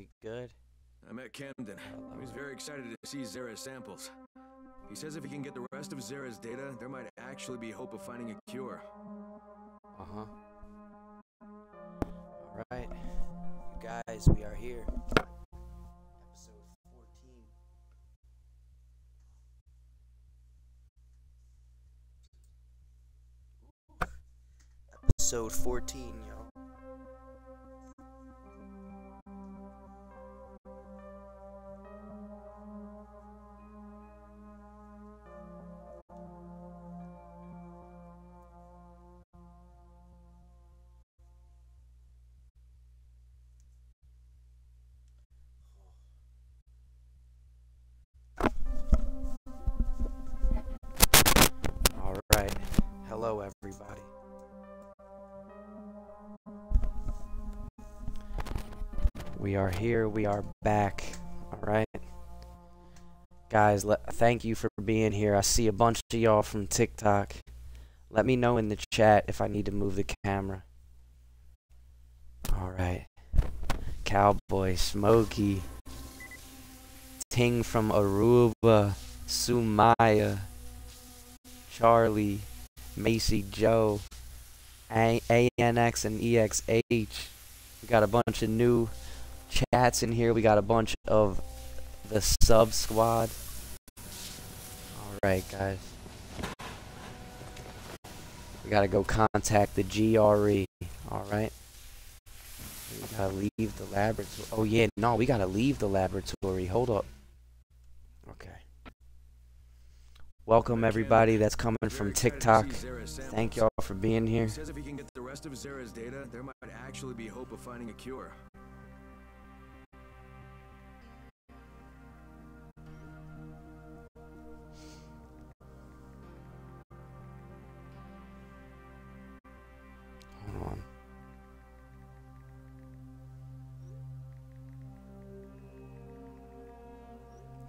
we good? I met Camden. He was very excited to see Zere's samples. He says if he can get the rest of Zere's data, there might actually be hope of finding a cure. Uh-huh. Alright. You guys, we are here. Episode 14. Episode 14, y'all. We are here. We are back. Alright. Guys, le- thank you for being here. I see a bunch of y'all from TikTok. Let me know in the chat if I need to move the camera. Alright. Cowboy, Smokey. Ting from Aruba. Sumaya. Charlie, Macy Joe, ANX and EXH. We got a bunch of new chats in here. We got a bunch of the sub squad. Alright, guys. We gotta go contact the GRE. Alright. We gotta leave the laboratory. Oh, yeah, no, we gotta leave the laboratory. Hold up. Okay. Welcome everybody that's coming from TikTok. see Zere's samples. Thank y'all for being here. He says if he can get the rest of Zere's data, there might actually be hope of finding a cure. Hold on.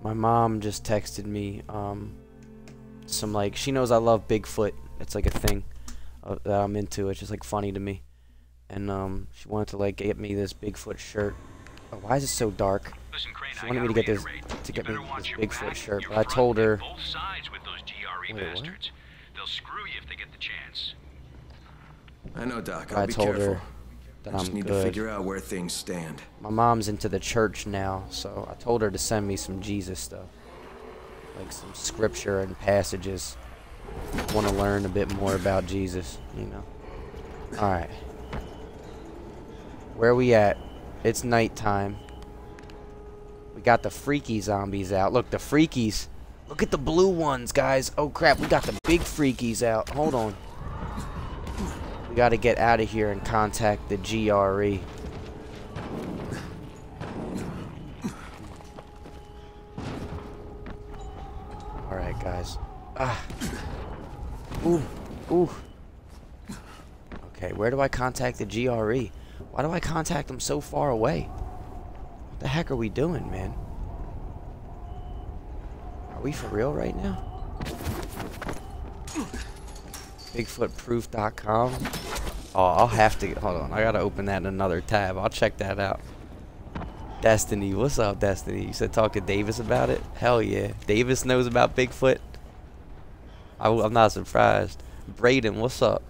My mom just texted me um some like she knows I love Bigfoot. It's like a thing uh, that I'm into. It's just like funny to me. And um she wanted to like get me this Bigfoot shirt. Oh, why is it so dark? Listen, Crane, She wanted me to get this to get me this Bigfoot back. shirt, You're but I told her both sides with those GRE Wait, what? They'll screw you if they get the chance. I know, Doc. I'll I be told careful. her that I just I'm need good. to figure out where things stand. My mom's into the church now, so I told her to send me some Jesus stuff. Like some scripture and passages. Want to learn a bit more about Jesus, you know. Alright. Where we at? It's nighttime. We got the freaky zombies out. Look, the freakies. Look at the blue ones, guys. Oh crap, we got the big freakies out. Hold on. We gotta get out of here and contact the. GRE. Alright, guys. Ah. Ooh. Ooh. Okay, where do I contact the GRE? Why do I contact them so far away? What the heck are we doing, man? Are we for real right now? Bigfootproof.com. Oh, I'll have to. Hold on. I gotta open that in another tab. I'll check that out. Destiny. What's up, Destiny? You said talk to Davis about it? Hell yeah. Davis knows about Bigfoot. I, am not surprised. Braden, what's up?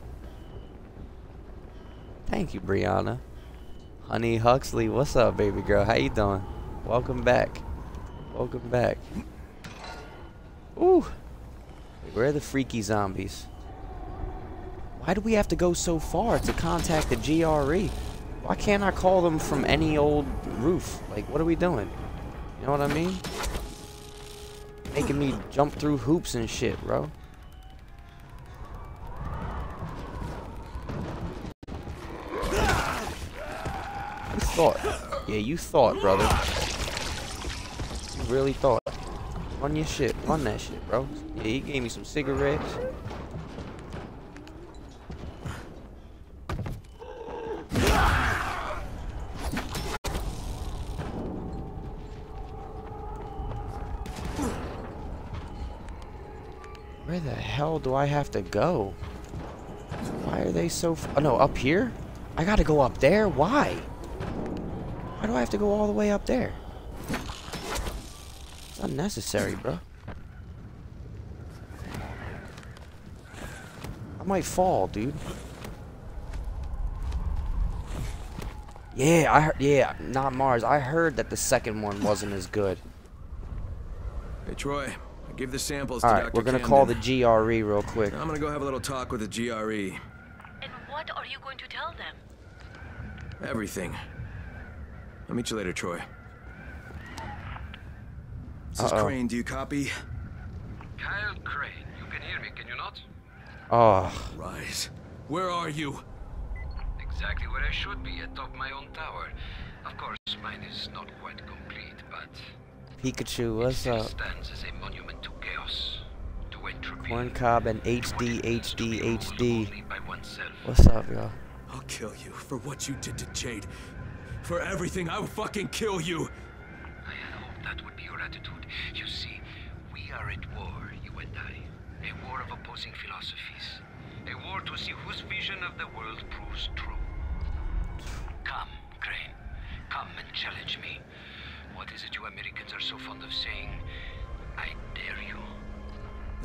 Thank you, Brianna. Honey Huxley, what's up, baby girl? How you doing? Welcome back. Welcome back. Ooh. Where are the freaky zombies? Why do we have to go so far to contact the GRE? Why can't I call them from any old roof? Like, what are we doing? You know what I mean? Making me jump through hoops and shit, bro. You thought. Yeah, you thought, brother. You really thought. Run your shit. Run that shit, bro. Yeah, he gave me some cigarettes. Where the hell do I have to go? Why are they so... Oh, no, up here? I gotta go up there? Why? Why do I have to go all the way up there? It's unnecessary, bro. I might fall, dude. Yeah, I heard. Yeah, not Mars. I heard that the second one wasn't as good. Hey, Troy. I give the samples All to right, Dr. we're gonna call the Camden. GRE real quick. I'm gonna go have a little talk with the GRE. And what are you going to tell them? Everything. I'll meet you later, Troy. This Uh-oh. Crane. Do you copy? Kyle Crane, you can hear me, can you not? Oh, Rais. Where are you? Exactly where I should be, atop my own tower. Of course, mine is not quite complete, but Pikachu, it what's up? Uh, stands as a monument to chaos, to entropy. Corn Cob and to what HD, it means to be HD, HD. only by oneself. What's up, y'all? I'll kill you for what you did to Jade. For everything, I will fucking kill you. I had hoped that would be your attitude. You see, we are at war, you and I. A war of opposing philosophies. A war to see whose vision of the world proves true. Come, Crane. Come and challenge me. What is it you Americans are so fond of saying? I dare you.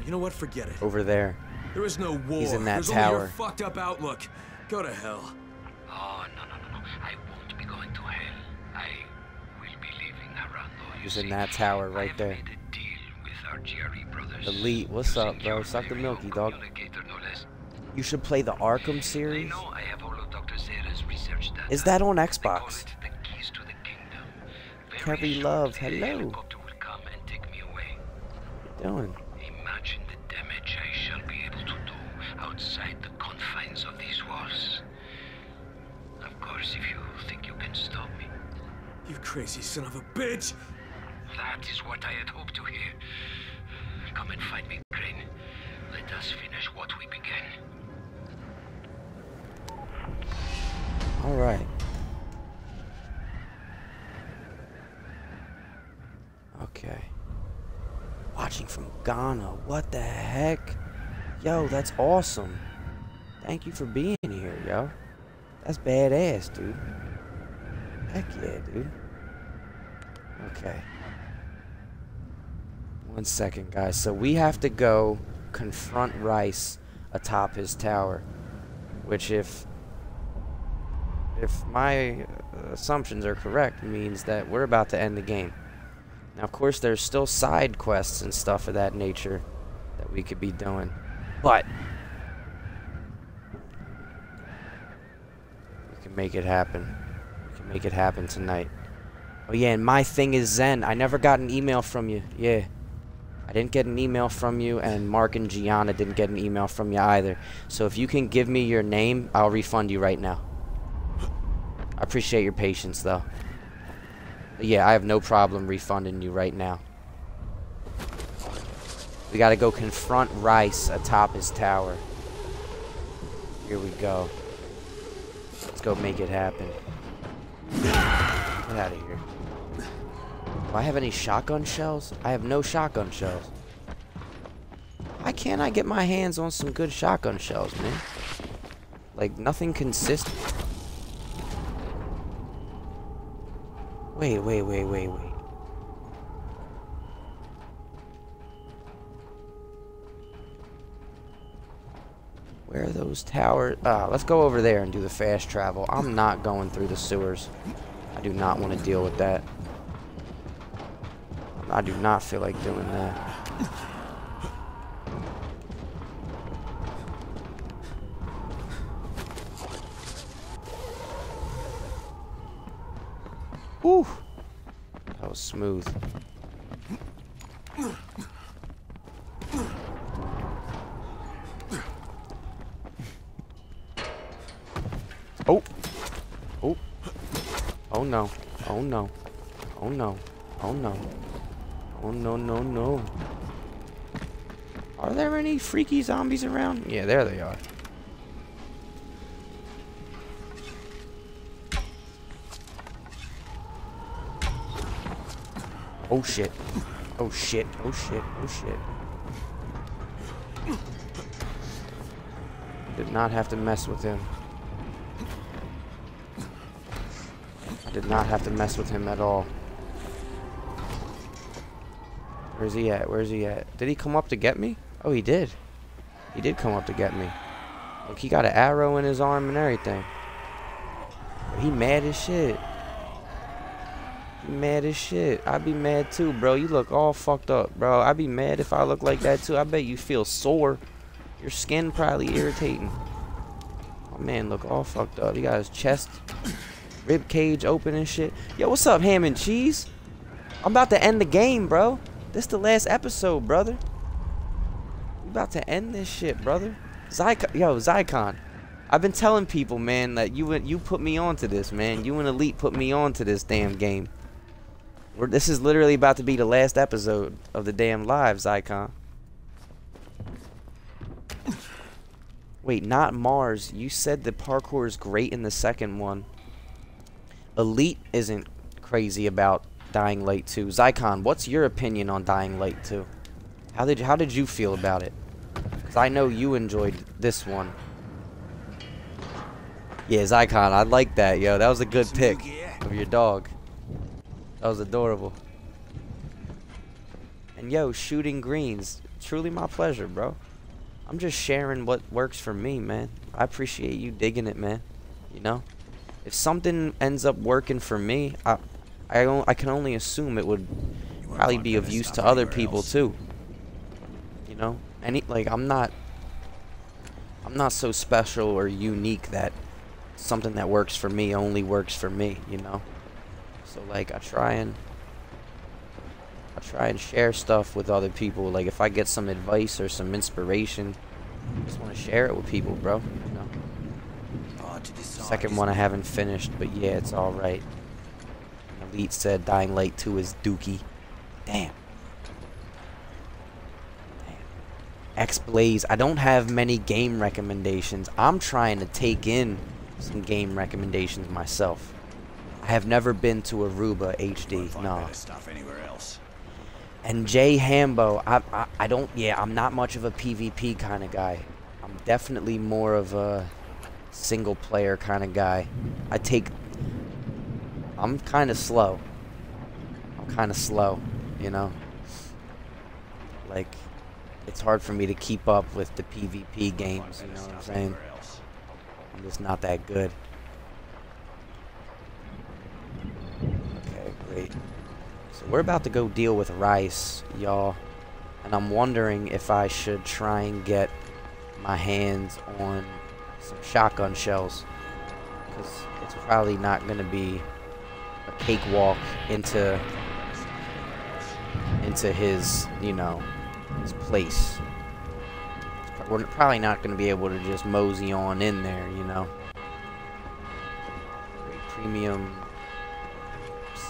You know what? Forget it. Over there. There is no war. He's in that There's only your tower. fucked up outlook. Go to hell. Oh, no, no, no, no. I won't be going to hell. I will be leaving Harran. You He's in see, that tower I right have there. made a deal with our GRE brothers. Elite, what's Using up, bro? Suck the milky, dog. no less. You should play the Arkham I series. know I have all of Dr. Zere's research data. Is that on Xbox? it the keys to the kingdom. Very Carrie Love, hello. helicopter will come and take me away. What you doing? Imagine the damage I shall be able to do outside the confines of these walls. Of course, if you think you can stop me, You crazy son of a bitch! that is what I had hoped to hear. Come and find me, Crane. Let us finish what we began. All right. Okay. Watching from Ghana. What the heck? Yo, that's awesome. Thank you for being here, yo. That's badass, dude. Heck yeah, dude. Okay. One second, guys. So we have to go confront Rais atop his tower. Which, if if my uh, assumptions are correct, means that we're about to end the game. Now, of course, there's still side quests and stuff of that nature that we could be doing, but we can make it happen. We can make it happen tonight. Oh yeah, and my thing is Zen. I never got an email from you. Yeah. I didn't get an email from you, and Mark and Gianna didn't get an email from you either. So if you can give me your name, I'll refund you right now. I appreciate your patience, though. But yeah, I have no problem refunding you right now. We gotta go confront Rais atop his tower. Here we go. Let's go make it happen. Get out of here. Do I have any shotgun shells? I have no shotgun shells. Why can't I get my hands on some good shotgun shells, man? Like, nothing consistent. Wait, wait, wait, wait, wait. Where are those towers? Ah, let's go over there and do the fast travel. I'm not going through the sewers. I do not want to deal with that. I do not feel like doing that. Smooth. Oh. Oh. Oh no. Oh no. Oh no. Oh no. Oh no no no. Are there any freaky zombies around? Yeah, there they are. Oh shit. Oh shit. Oh shit. Oh shit. Did not have to mess with him. I Did not have to mess with him at all. Where's he at? Where's he at? Did he come up to get me? Oh, he did. He did come up to get me. Look, he got an arrow in his arm and everything. He mad as shit. Mad as shit. I'd be mad too, bro. You look all fucked up, bro. I'd be mad if I look like that too. I bet you feel sore. Your skin probably irritating. Oh man, look all fucked up. He got his chest, rib cage open and shit. Yo, what's up, ham and cheese? I'm about to end the game, bro. This the last episode, brother. We about to end this shit, brother. Zycon, yo, Zycon. I've been telling people, man, that you you put me onto this, man. You and Elite put me onto this damn game. We're, this is literally about to be the last episode of the damn lives Zycon. Wait, not Mars. You said the parkour is great in the second one. Elite isn't crazy about Dying Light 2. Zycon, what's your opinion on Dying Light 2? How did how did you feel about it? Cause I know you enjoyed this one. Yeah, Zycon, I like that, yo. That was a good pick of your dog. That was adorable. And yo, shooting greens, truly my pleasure, bro. I'm just sharing what works for me, man. I appreciate you digging it, man. You know, if something ends up working for me, I, I, I can only assume it would probably be of use to other people else. too. You know, any like I'm not, I'm not so special or unique that something that works for me only works for me. You know, so like I try and I try and share stuff with other people. Like if I get some advice or some inspiration, I just want to share it with people, bro. You know. Second one I haven't finished, but yeah, it's all right. Elite said Dying Light 2 is dookie. Damn. Damn. X Blaze. I don't have many game recommendations. I'm trying to take in some game recommendations myself. I have never been to Aruba HD. No. And Jay Hambo, I, I, I don't, yeah, I'm not much of a PvP kind of guy. I'm definitely more of a single player kind of guy. I take, I'm kind of slow. I'm kind of slow, you know? Like, it's hard for me to keep up with the PvP games, you know what I'm saying? I'm just not that good. So we're about to go deal with Rais, y'all. And I'm wondering if I should try and get my hands on some shotgun shells. Because it's probably not going to be a cakewalk into into his, you know, his place. We're probably not going to be able to just mosey on in there, you know. Premium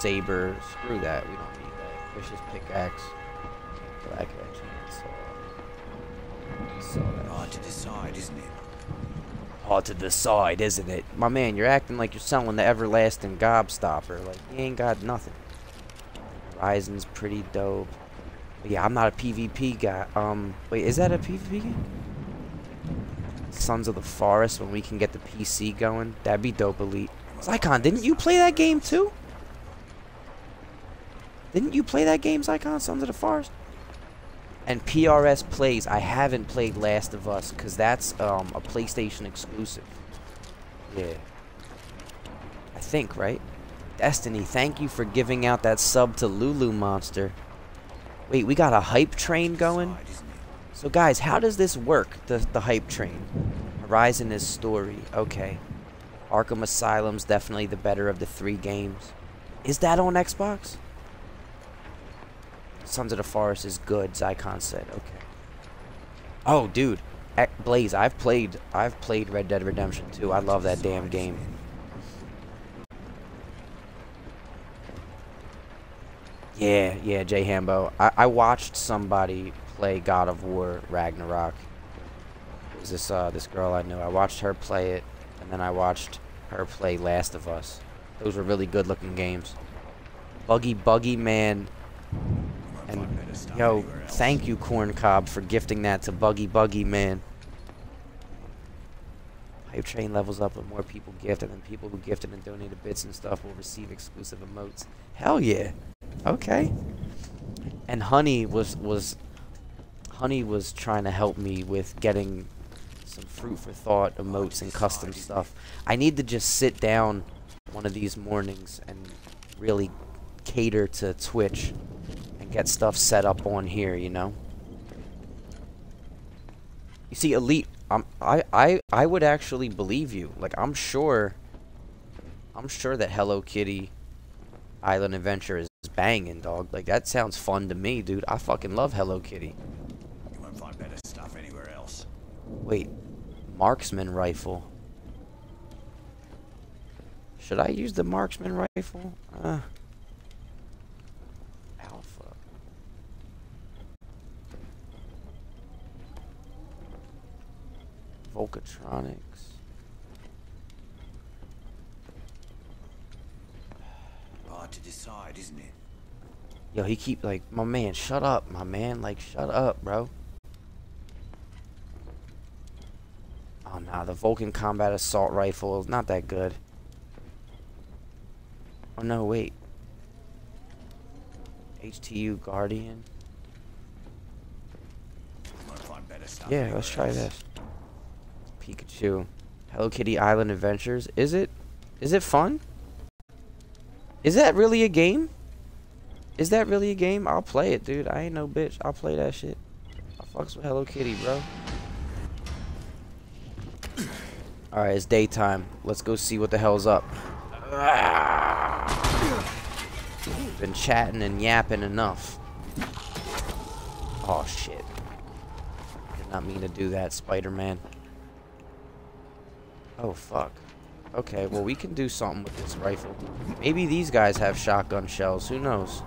saber. Screw that. We don't need that. Vicious pickaxe. Black edge so Hard to decide, isn't it? Hard to decide, isn't it? My man, you're acting like you're selling the everlasting gobstopper. Like, you ain't got nothing. Horizon's pretty dope. But yeah, I'm not a PvP guy. Um, wait, is that a PvP game? Sons of the Forest, when we can get the PC going. That'd be dope, Elite. Zycon, didn't you play that game too? Didn't you play that game, Zycon, Sons of the Forest? And PRS plays. I haven't played Last of Us because that's um, a PlayStation exclusive. Yeah. I think, right? Destiny, thank you for giving out that sub to Lulu Monster. Wait, we got a hype train going? So guys, how does this work, the, the hype train? Horizon is story. Okay. Arkham Asylum's definitely the better of the three games. Is that on Xbox? Sons of the Forest is good, Zycon said. Okay. Oh, dude. Blaze, I've played I've played Red Dead Redemption 2. I love that damn game. Yeah, yeah, Jay Hambo. I, I watched somebody play God of War Ragnarok. It was this uh this girl I knew. I watched her play it, and then I watched her play Last of Us. Those were really good looking games. Buggy Buggy Man and yo, thank you, Corn Cob, for gifting that to Buggy Buggy Man. Hype train levels up with more people gift, and then people who gifted and donated bits and stuff will receive exclusive emotes. Hell yeah. Okay. And Honey was was Honey was trying to help me with getting some fruit for thought emotes and custom stuff. I need to just sit down one of these mornings and really cater to Twitch get stuff set up on here, you know? You see, Elite, um, I, I, I would actually believe you. Like, I'm sure, I'm sure that Hello Kitty Island Adventure is banging, dog. Like, that sounds fun to me, dude. I fucking love Hello Kitty. You won't find better stuff anywhere else. Wait, marksman rifle. Should I use the marksman rifle? Uh, alpha. Volcatronics. Hard to decide, isn't it? Yo, he keep like, my man, shut up, my man. Like, shut up, bro. Oh, nah, the Vulcan Combat Assault Rifle is not that good. Oh, no, wait. HTU Guardian. You won't find better stuff Yeah, let's try this. Pikachu. Hello Kitty Island Adventures. Is it? Is it fun? Is that really a game? Is that really a game? I'll play it, dude. I ain't no bitch. I'll play that shit. I fucks with Hello Kitty, bro. Alright, it's daytime. Let's go see what the hell's up. Been chatting and yapping enough. Oh shit. Did not mean to do that, Spider-Man. Oh fuck. Okay, well we can do something with this rifle. Maybe these guys have shotgun shells. Who knows?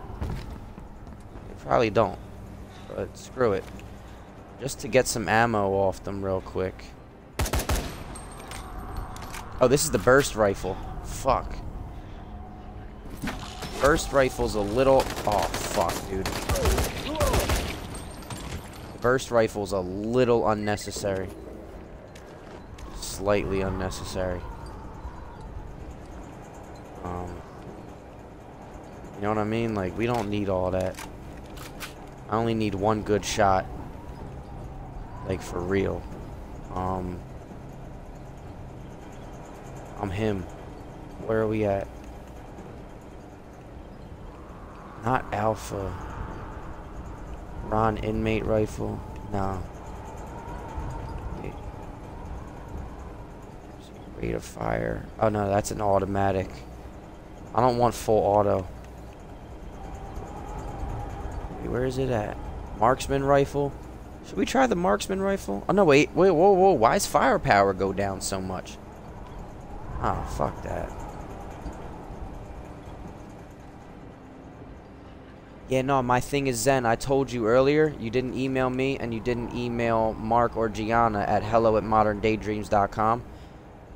They probably don't. But screw it. Just to get some ammo off them real quick. Oh, this is the burst rifle. Fuck. Burst rifle's a little... Oh, fuck, dude. Burst rifle's a little unnecessary. Slightly unnecessary. Um... You know what I mean? Like, we don't need all that. I only need one good shot. Like, for real. Um... I'm him. Where are we at? Not Alpha. Ron inmate rifle. No. Rate of fire. Oh no, that's an automatic. I don't want full auto. Wait, where is it at? Marksman rifle? Should we try the marksman rifle? Oh no, wait, wait, whoa, whoa, why is firepower go down so much? Oh, fuck that. Yeah, no, my thing is Zen. I told you earlier, you didn't email me and you didn't email Mark or Gianna at hello at moderndaydreams.com.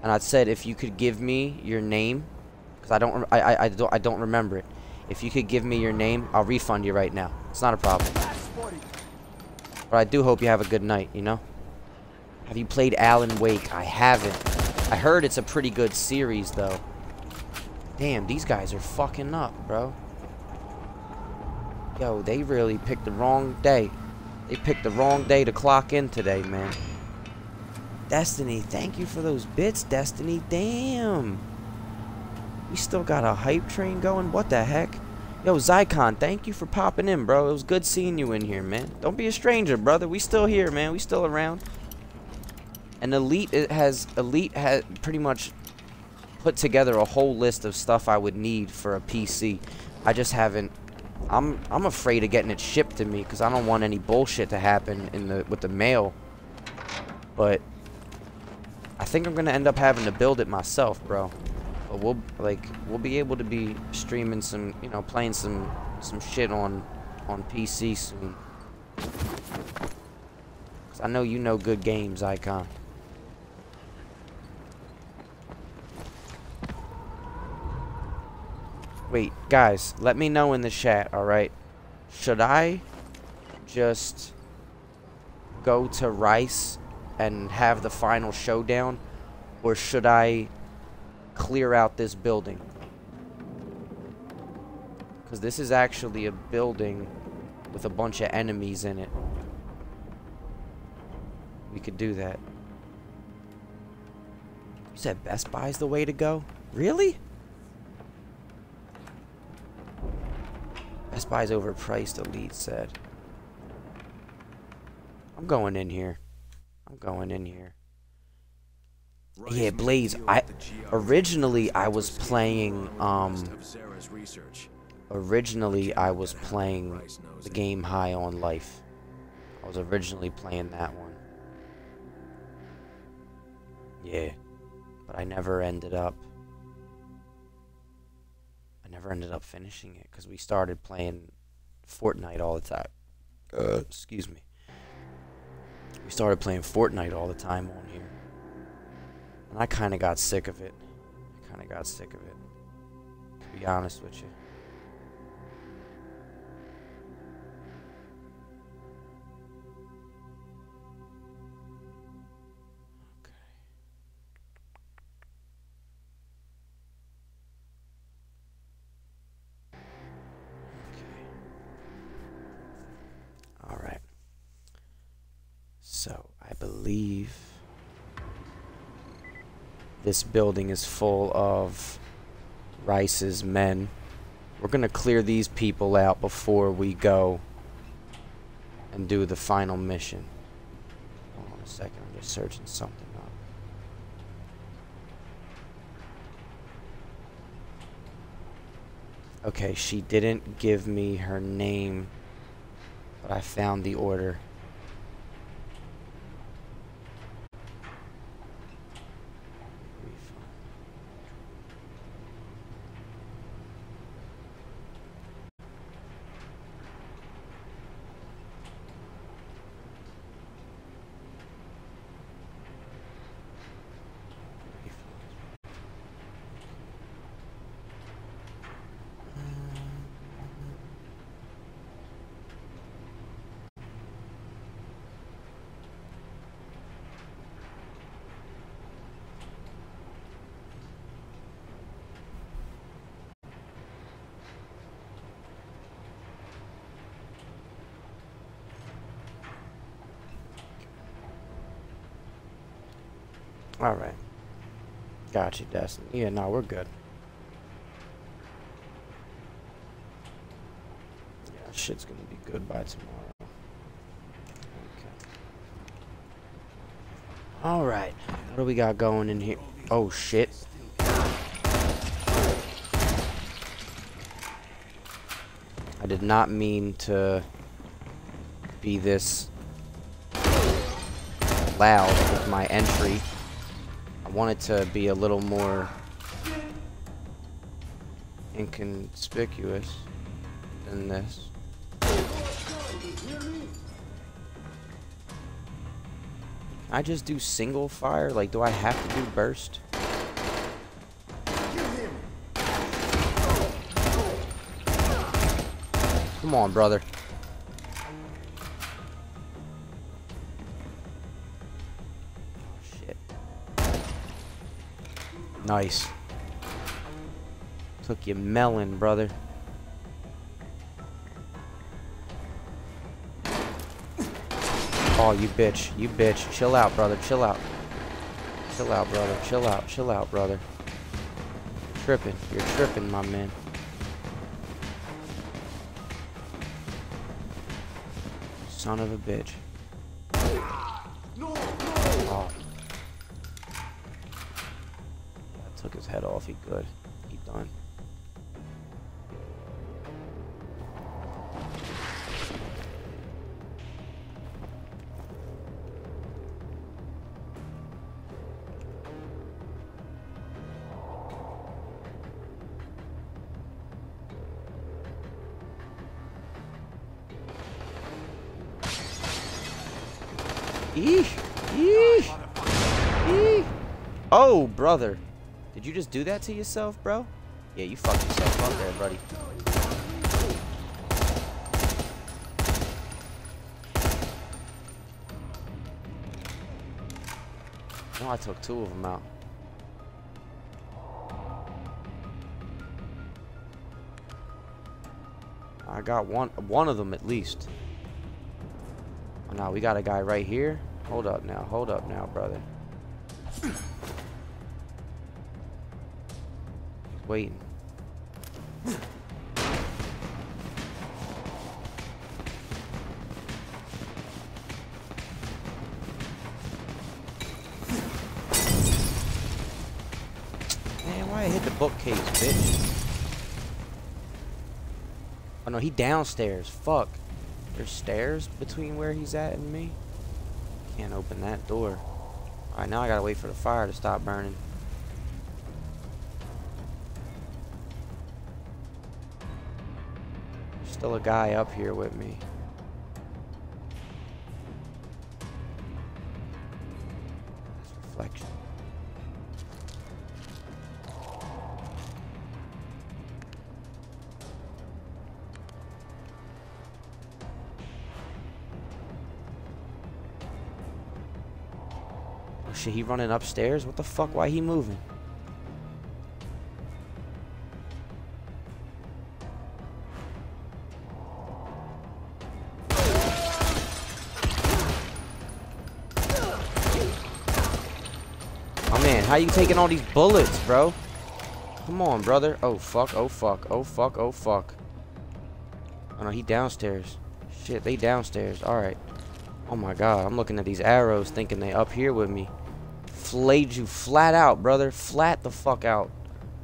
And I said if you could give me your name, because I don't, I, I, I, don't, I don't remember it. If you could give me your name, I'll refund you right now. It's not a problem. But I do hope you have a good night, you know? Have you played Alan Wake? I haven't. I heard it's a pretty good series, though. Damn, these guys are fucking up, bro. Yo, they really picked the wrong day. They picked the wrong day to clock in today, man. Destiny, thank you for those bits, Destiny. Damn. We still got a hype train going? What the heck? Yo, Zycon, thank you for popping in, bro. It was good seeing you in here, man. Don't be a stranger, brother. We still here, man. We still around. And Elite has Elite has pretty much put together a whole list of stuff I would need for a PC. I just haven't. I'm I'm afraid of getting it shipped to me because I don't want any bullshit to happen in the with the mail. But I think I'm gonna end up having to build it myself, bro. But we'll like we'll be able to be streaming some, you know, playing some some shit on on PC soon. Cause I know you know good games, Icon. Wait, guys, let me know in the chat, alright? Should I just go to Rais and have the final showdown? Or should I clear out this building? Because this is actually a building with a bunch of enemies in it. We could do that. You said Best Buy's the way to go? Really? Best Buy's overpriced, Elite said. I'm going in here. Going in here. Yeah, Blaze, I- with the GRE originally I was playing, all the rest um, of Zere's research. Originally, I was playing the game High on Life. I was originally playing that one. Yeah. But I never ended up... I never ended up finishing it because we started playing Fortnite all the time. Uh, excuse me. We started playing Fortnite all the time on here. And I kind of got sick of it. I kind of got sick of it. To be honest with you. So, I believe this building is full of Rais's men. We're going to clear these people out before we go and do the final mission. Hold on a second, I'm just searching something up. Okay, she didn't give me her name, but I found the order. Refund. All right. Yeah, no, we're good. Yeah, shit's gonna be good by tomorrow. Okay. All right. What do we got going in here? Oh shit. I did not mean to be this loud with my entry. I it to be a little more inconspicuous than this. I just do single fire? Like, do I have to do burst? Come on, brother. Nice. Took your melon, brother. Oh, you bitch. You bitch. Chill out, brother. Chill out. Chill out, brother. Chill out. Chill out, brother. Tripping. You're tripping, my man. Son of a bitch. Head good. He done. Eesh. Eesh. Eesh. Oh, brother. Did you just do that to yourself, bro? Yeah, you fucked yourself up there, buddy. No, I took two of them out. I got one one of them at least. Oh, now we got a guy right here. Hold up now. Hold up now, brother. Waiting. Man, why I hit the bookcase, bitch? Oh no, he downstairs. Fuck. There's stairs between where he's at and me. Can't open that door. Alright, now I gotta wait for the fire to stop burning. Still a guy up here with me. That's reflection. Oh shit, he running upstairs? What the fuck? Why he moving? How you taking all these bullets, bro? Come on, brother. Oh fuck, oh fuck, oh fuck, oh fuck. Oh no, he downstairs. Shit, they downstairs. Alright. Oh my god, I'm looking at these arrows thinking they up here with me. Flayed you flat out, brother. Flat the fuck out.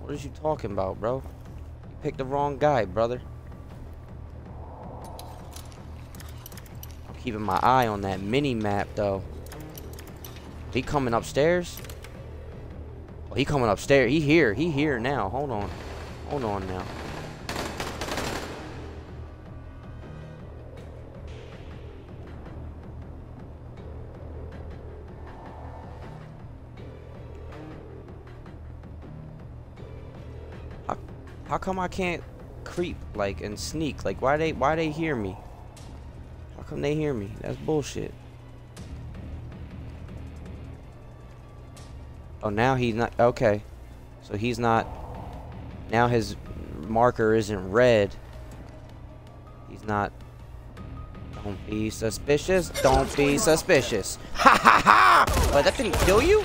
What is you talking about, bro? You picked the wrong guy, brother. I'm keeping my eye on that mini map, though. He coming upstairs? Oh, he coming upstairs. He here. He here now. Hold on. Hold on now. How, how come I can't creep like and sneak? Like why they why they hear me? How come they hear me? That's bullshit. Oh, now he's not okay. So he's not now his marker isn't red. He's not Don't be suspicious. Don't be suspicious. Ha ha ha! But that didn't kill you?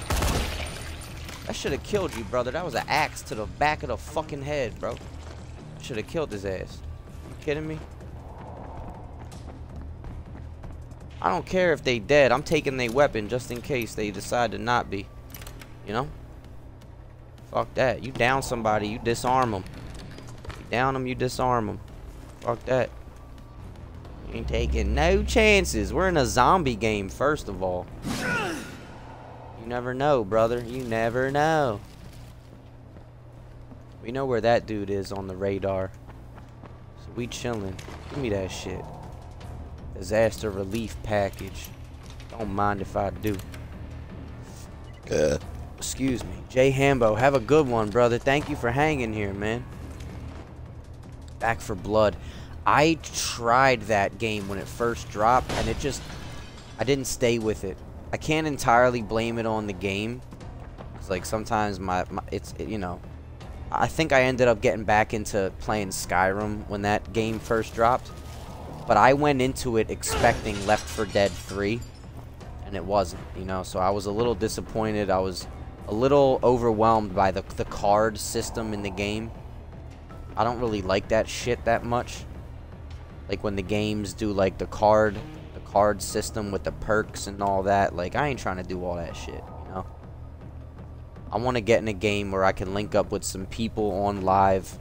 That should have killed you, brother. That was an axe to the back of the fucking head, bro. Should have killed his ass. You kidding me? I don't care if they dead. I'm taking their weapon just in case they decide to not be. You know? Fuck that. You down somebody, you disarm them. You down them, you disarm them. Fuck that. You ain't taking no chances. We're in a zombie game, first of all. You never know, brother. You never know. We know where that dude is on the radar. So we chilling. Give me that shit. Disaster relief package. Don't mind if I do. Excuse me. Jay Hambo, have a good one, brother. Thank you for hanging here, man. Back 4 Blood. I tried that game when it first dropped, and it just... I didn't stay with it. I can't entirely blame it on the game. It's like sometimes my, my it's it, you know, I think I ended up getting back into playing Skyrim when that game first dropped. But I went into it expecting Left 4 Dead 3 and it wasn't, you know, so I was a little disappointed. I was a little overwhelmed by the the card system in the game. I don't really like that shit that much. Like when the games do like the card the card system with the perks and all that. Like, I ain't trying to do all that shit, you know? I want to get in a game where I can link up with some people on live,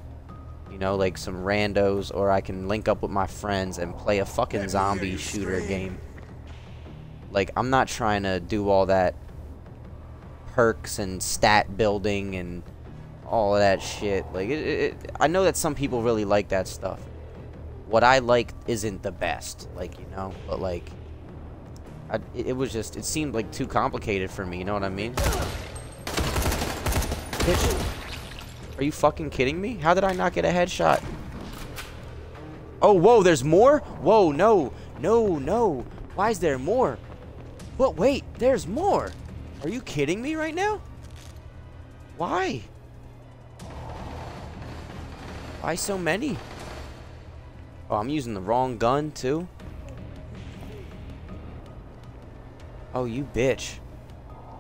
you know, like some randos, or I can link up with my friends and play a fucking zombie shooter game. Like, I'm not trying to do all that perks and stat building and all of that shit. Like, it, it, I know that some people really like that stuff what I like isn't the best, like, you know, but like, I, it, was just, it seemed like too complicated for me, you know what I mean? Bitch, are you fucking kidding me? How did I not get a headshot? Oh, whoa, there's more? Whoa, no, no, no. Why is there more? But wait, there's more. Are you kidding me right now? Why? Why so many? Oh, I'm using the wrong gun too? Oh, you bitch.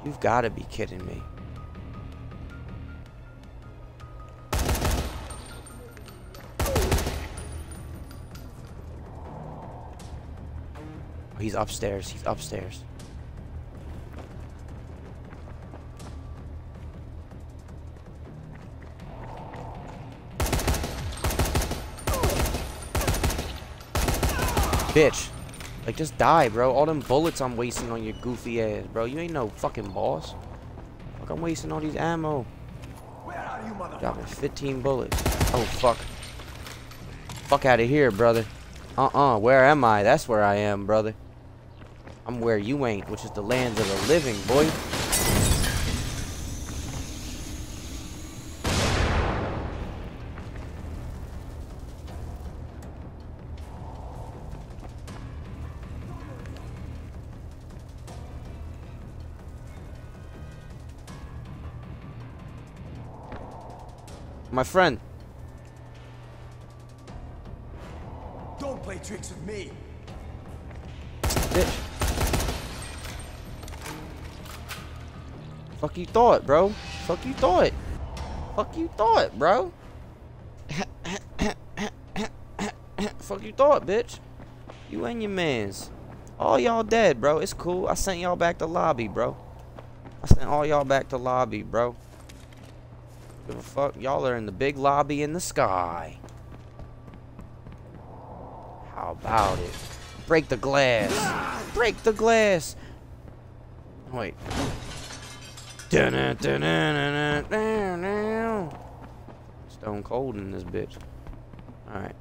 You've got to be kidding me. Oh, he's upstairs. He's upstairs. Bitch. Like, just die, bro. All them bullets I'm wasting on your goofy ass, bro. You ain't no fucking boss. Fuck, I'm wasting all these ammo. Where are you, me 15 bullets. Oh, fuck. Fuck out of here, brother. Uh-uh. Where am I? That's where I am, brother. I'm where you ain't, which is the lands of the living, boy. My friend. Don't play tricks with me. Bitch. Fuck you thought, bro. Fuck you thought. Fuck you thought, bro. Fuck you thought, bitch. You and your mans. All y'all dead, bro. It's cool. I sent y'all back to lobby, bro. I sent all y'all back to lobby, bro. Give a fuck. Y'all are in the big lobby in the sky. How about it? Break the glass. Break the glass. Wait. Stone cold in this bitch. Alright.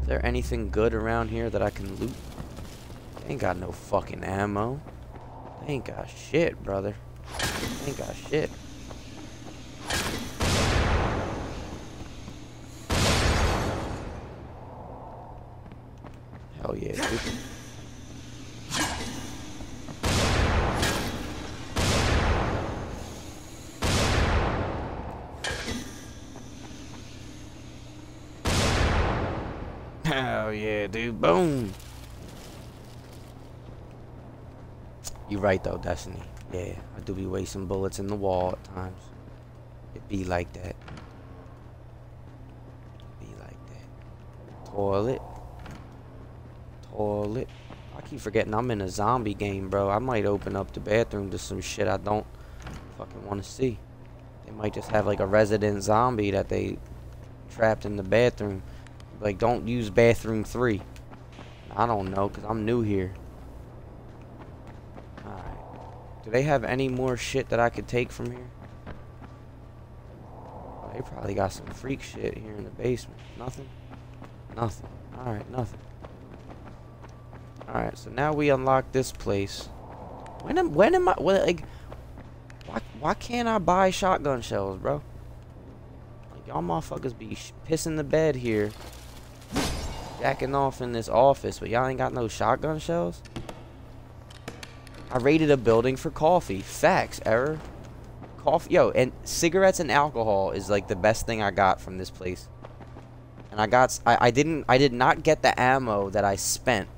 Is there anything good around here that I can loot? They ain't got no fucking ammo. They ain't got shit, brother. They ain't got shit. Hell yeah, dude. Hell yeah, dude. Boom. You're right though, Destiny. Yeah, I do be wasting bullets in the wall at times. It be like that. Be like that. Toilet. Toilet. I keep forgetting I'm in a zombie game, bro. I might open up the bathroom to some shit I don't fucking want to see. They might just have like a resident zombie that they trapped in the bathroom. Like, don't use bathroom three. I don't know, because I'm new here. Alright. Do they have any more shit that I could take from here? They probably got some freak shit here in the basement. Nothing? Nothing. Alright, nothing. Alright, so now we unlock this place. When am, when am I, like, why, why can't I buy shotgun shells, bro? Like, y'all motherfuckers be pissing the bed here. Jacking off in this office, but y'all ain't got no shotgun shells? I raided a building for coffee. Facts, error. Coffee, yo, and cigarettes and alcohol is like the best thing I got from this place. And I got, I, I didn't, I did not get the ammo that I spent.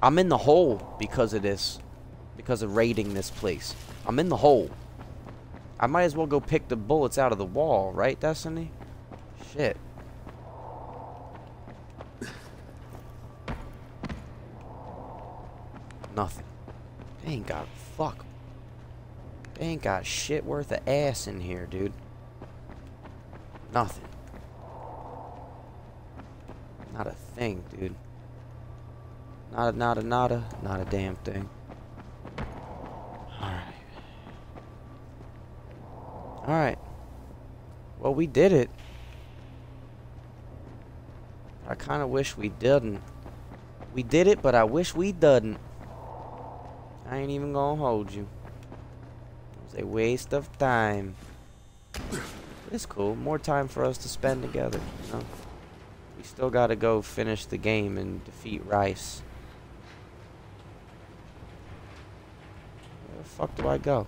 I'm in the hole because of this. Because of raiding this place. I'm in the hole. I might as well go pick the bullets out of the wall, right, Destiny? Shit. Nothing. Ain't got fuck. They ain't got shit worth of ass in here, dude. Nothing. Not a thing, dude. Not a, not a, not a, not a damn thing. Alright. Alright. Well, we did it. I kind of wish we didn't. We did it, but I wish we didn't. I ain't even gonna hold you. It was a waste of time. It's cool. More time for us to spend together, you know? We still gotta go finish the game and defeat Rais. Where the fuck do I go?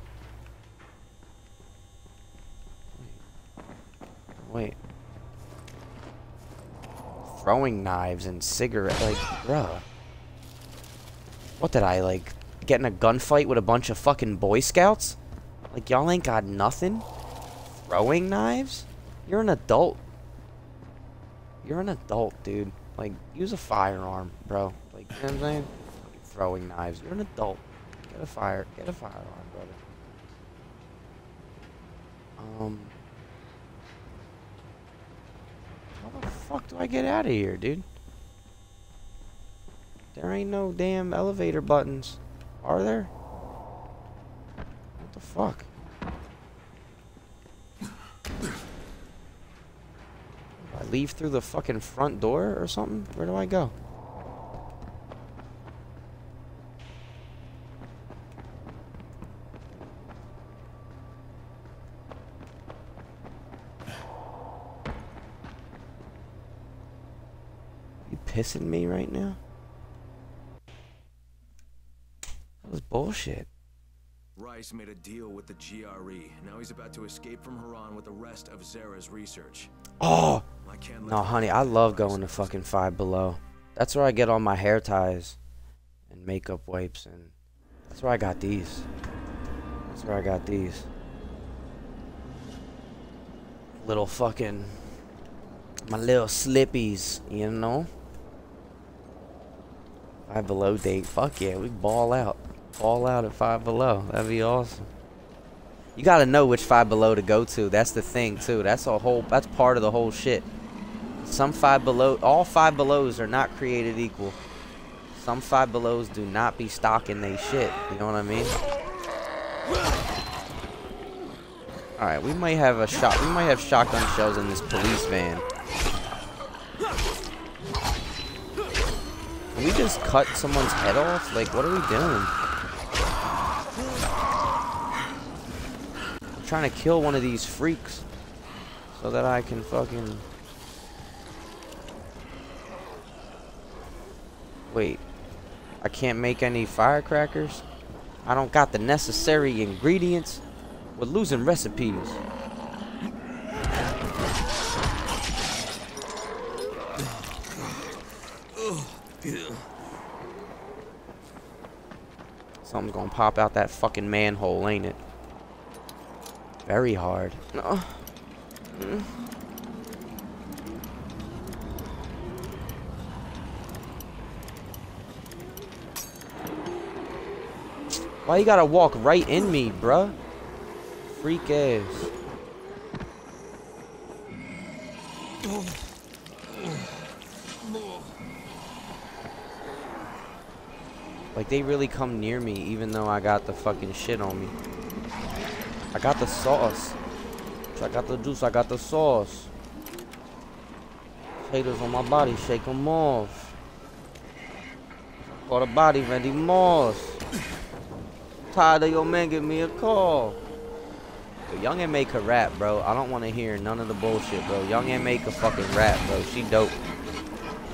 Wait. Wait. throwing knives and cigarette. Like, bruh. What did I, like, get in a gunfight with a bunch of fucking Boy Scouts? Like, y'all ain't got nothing? Throwing knives? You're an adult. You're an adult, dude. Like, use a firearm, bro. Like, you know what I'm saying? Throwing knives. You're an adult. Get a fire. Get a firearm, brother. Um. How the fuck do I get out of here, dude? There ain't no damn elevator buttons. Are there? Fuck? I leave through the fucking front door or something? Where do I go? You pissing me right now? That was bullshit. Made a deal with the GRE. Now he's about to escape from Harran with the rest of Zere's research. Oh! I can't let No, honey, I love going to fucking Five Below. That's where I get all my hair ties and makeup wipes, and that's where I got these. That's where I got these. Little fucking, my little slippies, you know? Five Below date, fuck yeah, we ball out. Ball out at Five Below, that'd be awesome. You gotta know which Five Below to go to. That's the thing too. That's a whole. That's part of the whole shit. Some Five Below, all Five Belows are not created equal. Some Five Belows do not be stocking they shit. You know what I mean? All right, we might have a shot. We might have shotgun shells in this police van. Can we just cut someone's head off? Like, what are we doing? Trying to kill one of these freaks so that I can fucking. Wait, I can't make any firecrackers? I don't got the necessary ingredients? We're losing recipes. Something's gonna pop out that fucking manhole, ain't it? Very hard. No. Mm. Why you gotta walk right in me, bruh? Freak ass. Like they really come near me even though I got the fucking shit on me. I got the sauce. I got the juice, I got the sauce. Haters on my body, shake them off. Call the body Randy Moss. Tired of your man, give me a call. Yo, Young and make a rap, bro. I don't want to hear none of the bullshit, bro. Young and make a fucking rap, bro. She dope.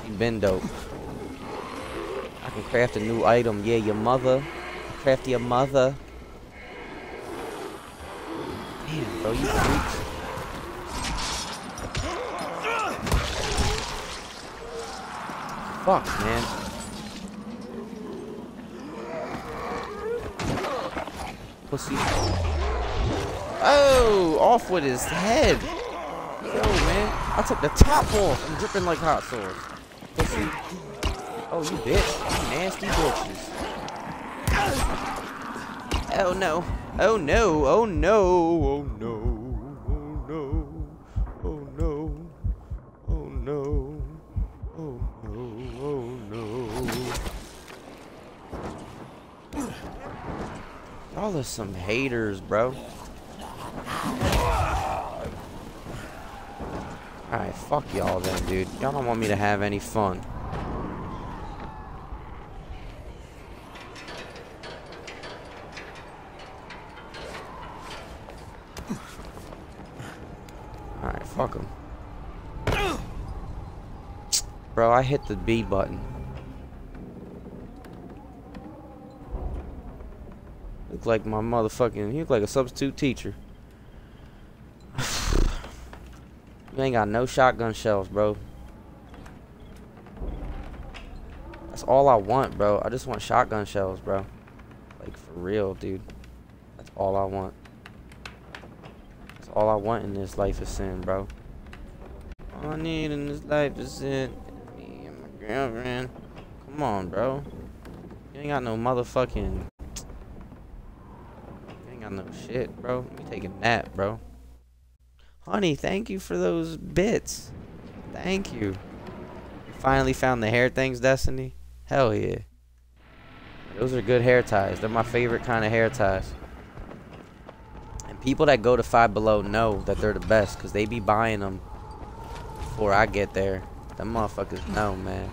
She been dope. I can craft a new item. Yeah, your mother. Craft your mother. Damn, bro, you freaks. Fuck, man. Pussy. Oh, off with his head. Yo, man. I took the top off. I'm dripping like hot sauce. Pussy. Oh, you bitch. You nasty bitches. Oh, no. Oh no, oh no, oh no, oh no, oh no, oh no, oh no, oh no. Y'all are some haters, bro. Alright, fuck y'all then, dude. Y'all don't want me to have any fun. I hit the B button. Look like my motherfucking. He look like a substitute teacher. you ain't got no shotgun shells, bro. That's all I want, bro. I just want shotgun shells, bro. Like, for real, dude. That's all I want. That's all I want in this life is sin, bro. All I need in this life is sin. Girlfriend. Come on, bro. You ain't got no motherfucking... You ain't got no shit, bro. Let me take a nap, bro. Honey, thank you for those bits. Thank you. You finally found the hair things, Destiny? Hell yeah. Those are good hair ties. They're my favorite kind of hair ties. And people that go to Five Below know that they're the best because they be buying them before I get there. Them motherfuckers know, man.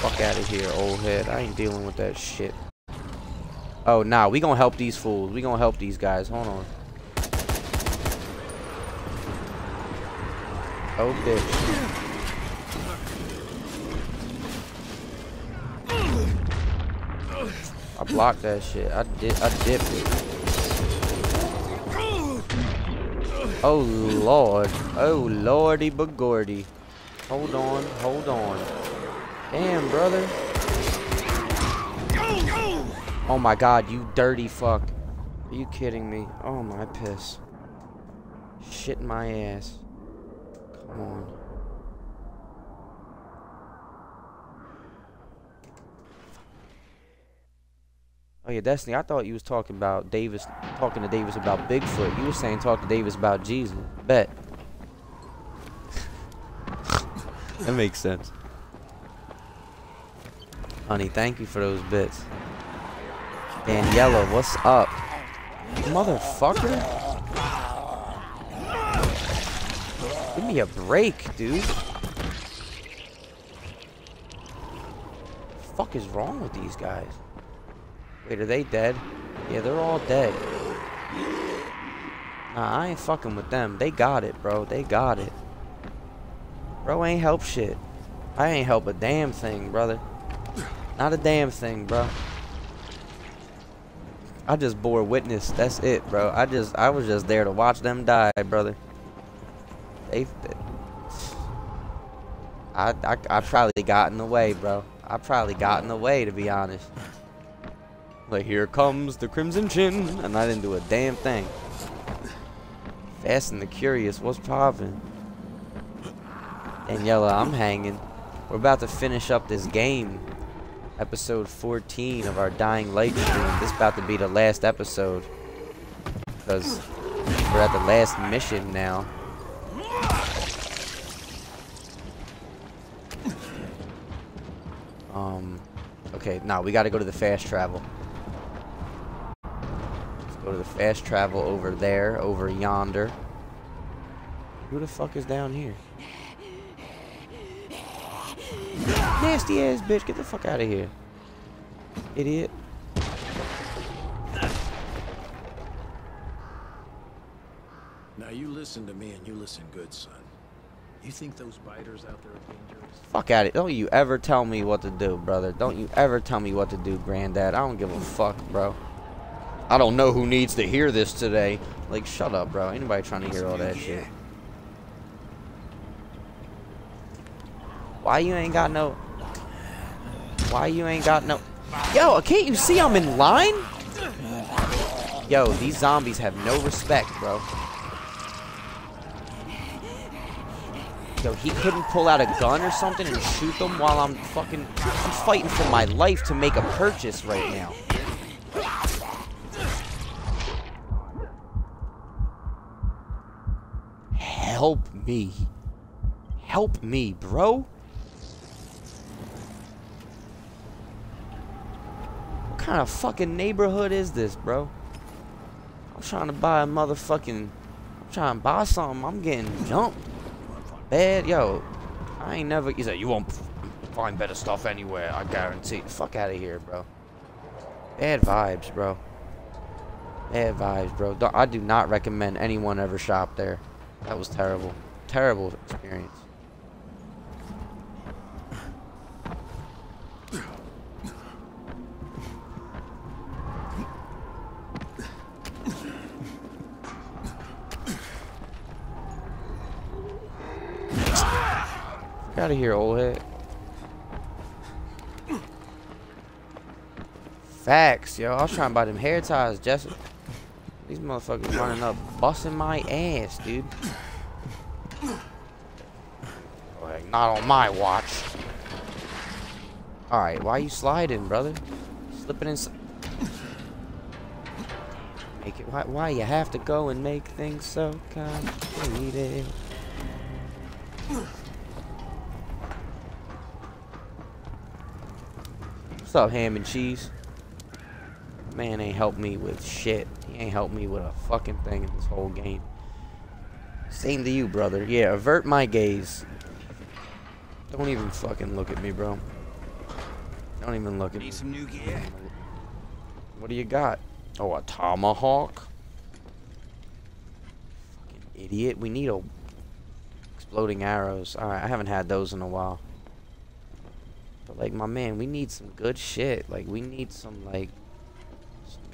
Fuck out of here, old head. I ain't dealing with that shit. Oh, nah. We gonna help these fools. We gonna help these guys. Hold on. Oh, bitch. I blocked that shit. I did. I dipped it. Oh lord. Oh lordy bagordy. Hold on. Hold on. Damn, brother. Oh my god, you dirty fuck. Are you kidding me? Oh my piss. Shit my ass. Come on. Oh yeah, Destiny, I thought you was talking about Davis, talking to Davis about Bigfoot. You were saying talk to Davis about Jesus. Bet. that makes sense. Honey, thank you for those bits. Daniela, what's up? Motherfucker. Give me a break, dude. fuck is wrong with these guys? Wait, are they dead? Yeah, they're all dead. Nah, I ain't fucking with them. They got it, bro. They got it. Bro ain't help shit. I ain't help a damn thing, brother. Not a damn thing, bro. I just bore witness. That's it, bro. I just, I was just there to watch them die, brother. They, I, I, I probably got in the way, bro. I probably got in the way, to be honest. Like, here comes the Crimson Chin, and I didn't do a damn thing. Fast and the Curious, what's poppin'? Daniela, I'm hanging. We're about to finish up this game. Episode 14 of our Dying Light stream. This is about to be the last episode. Because we're at the last mission now. Um, okay, now nah, we gotta go to the fast travel. Go to the fast travel over there, over yonder. Who the fuck is down here? Nasty ass bitch, get the fuck out of here. Idiot. Now you listen to me and you listen good, son. You think those biters out there are dangerous? Fuck at it. Don't you ever tell me what to do, brother. Don't you ever tell me what to do, granddad. I don't give a fuck, bro. I don't know who needs to hear this today. Like, shut up, bro. Anybody trying to hear all that shit? Why you ain't got no... Why you ain't got no... Yo, can't you see I'm in line? Yo, these zombies have no respect, bro. Yo, he couldn't pull out a gun or something and shoot them while I'm fucking... I'm fighting for my life to make a purchase right now. Help me. Help me, bro. What kind of fucking neighborhood is this, bro? I'm trying to buy a motherfucking... I'm trying to buy something. I'm getting jumped. Bad, yo. I ain't never... He said, you won't find better stuff anywhere, I guarantee. The Fuck out of here, bro. Bad vibes, bro. Bad vibes, bro. I do not recommend anyone ever shop there. That was terrible. Terrible experience. out of here, old head. Facts, yo. I was trying to buy them hair ties, Jessica. Motherfuckers running up, busting my ass, dude. Like, not on my watch. Alright, why you sliding, brother? Slipping inside. Make it. Why, why you have to go and make things so complicated? What's up, ham and cheese? Man ain't helped me with shit. He ain't helped me with a fucking thing in this whole game. Same to you, brother. Yeah, avert my gaze. Don't even fucking look at me, bro. Don't even look at me. Need some new gear? What do you got? Oh, a tomahawk? Fucking idiot. We need a exploding arrows. Alright, I haven't had those in a while. But like my man, we need some good shit. Like we need some like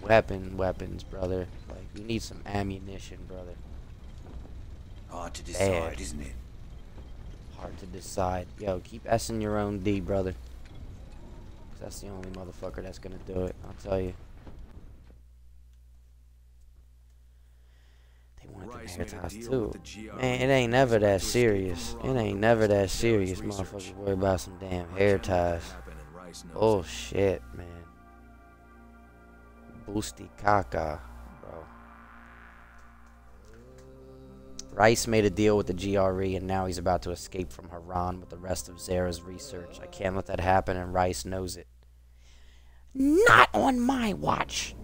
weapon weapons, brother. Like we need some ammunition, brother. Hard to decide, Bad. isn't it? Hard to decide. Yo, keep S-ing your own D, brother. Cause that's the only motherfucker that's gonna do it, I'll tell you. They wanted Rice them made a hair ties too. the Man, it ain't never that serious. It ain't never that serious, motherfucker. worry about some damn hair can't let that ties. happen, and Rais knows Oh shit, man. Boosty bro. Rais made a deal with the GRE and now he's about to escape from Harran with the rest of Zere's research. I can't let that happen and Rais knows it. Not on my watch.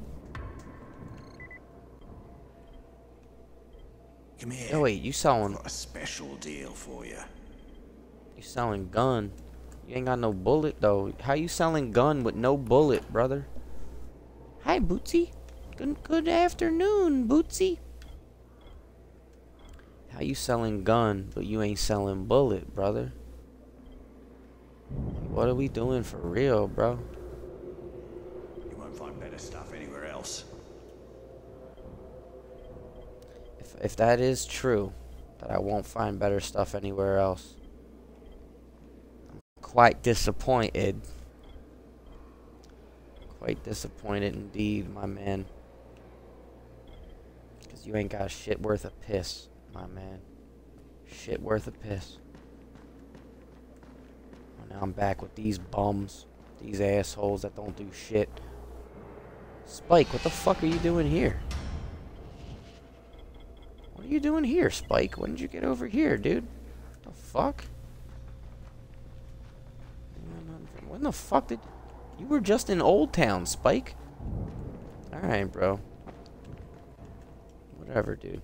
Come here. Oh wait, you selling a special deal for you. you selling gun. You ain't got no bullet though. How you selling gun with no bullet, brother? Hi Bootsy. Good good afternoon, Bootsy. How you selling gun but you ain't selling bullet, brother? What are we doing for real, bro? You won't find better stuff anywhere else. If if that is true, that I won't find better stuff anywhere else. I'm quite disappointed. Quite disappointed indeed, my man. Cause you ain't got shit worth a piss, my man. Shit worth a piss. Well, now I'm back with these bums, these assholes that don't do shit. Spike, what the fuck are you doing here? What are you doing here, Spike? When did you get over here, dude? The fuck? When the fuck did... You were just in Old Town, Spike. Alright, bro. Whatever, dude.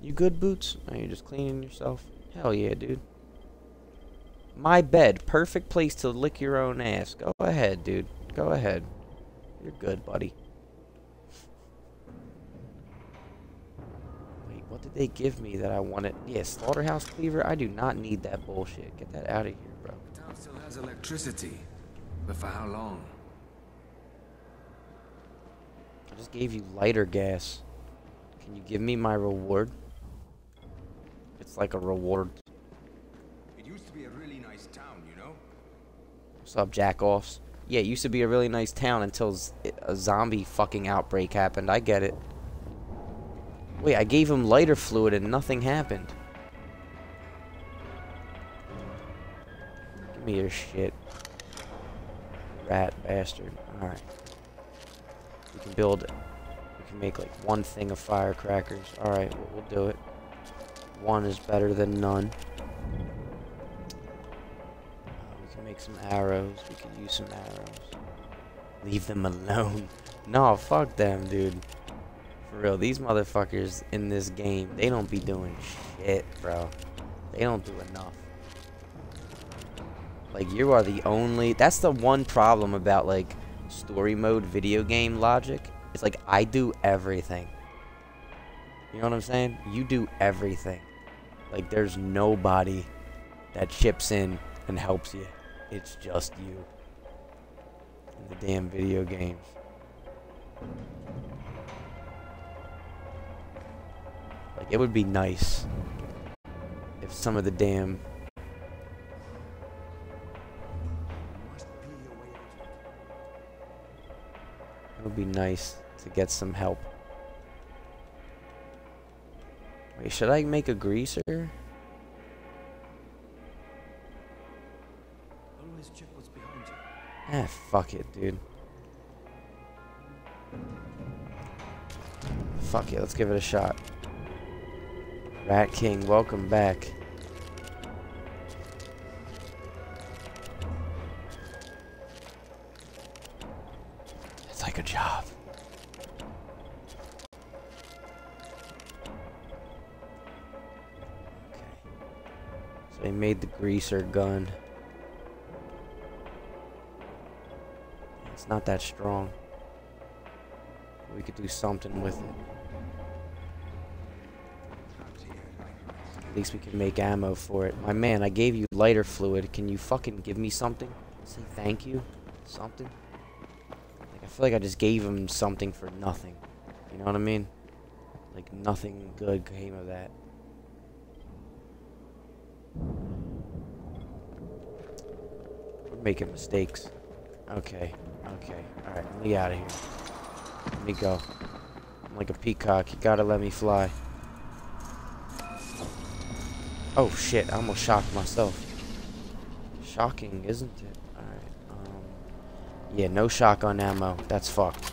You good, Boots? Are you just cleaning yourself? Hell yeah, dude. My bed. Perfect place to lick your own ass. Go ahead, dude. Go ahead. You're good, buddy. Wait, what did they give me that I wanted? Yeah, Slaughterhouse Cleaver? I do not need that bullshit. Get that out of here. Town still has electricity, but for how long? I just gave you lighter gas. Can you give me my reward? It's like a reward. It used to be a really nice town, you know? What's up, jackoffs? Yeah, it used to be a really nice town until a zombie fucking outbreak happened. I get it. Wait, I gave him lighter fluid and nothing happened. Me your shit. Rat bastard. Alright. We can build... We can make like one thing of firecrackers. Alright, we'll, we'll do it. One is better than none. Uh, we can make some arrows. We can use some arrows. Leave them alone. no, fuck them, dude. For real, these motherfuckers in this game, they don't be doing shit, bro. They don't do enough. Like, you are the only... That's the one problem about, like, story mode video game logic. It's like, I do everything. You know what I'm saying? You do everything. Like, there's nobody that chips in and helps you. It's just you. In the damn video games. Like, it would be nice if some of the damn it would be nice to get some help. Wait, should I make a greaser? Always check what's behind you. Ah, fuck it, dude. Fuck it, let's give it a shot. Rat King, welcome back. Made the greaser gun. It's not that strong. We could do something with it. At least we can make ammo for it. My man, I gave you lighter fluid. Can you fucking give me something? Say thank you? Something? Like, I feel like I just gave him something for nothing. You know what I mean? Like, nothing good came of that. Making mistakes. Okay, okay. Alright, let me out of here. Let me go. I'm like a peacock. You gotta let me fly. Oh shit, I almost shocked myself. Shocking, isn't it? Alright, um... Yeah, no shotgun ammo. That's fucked.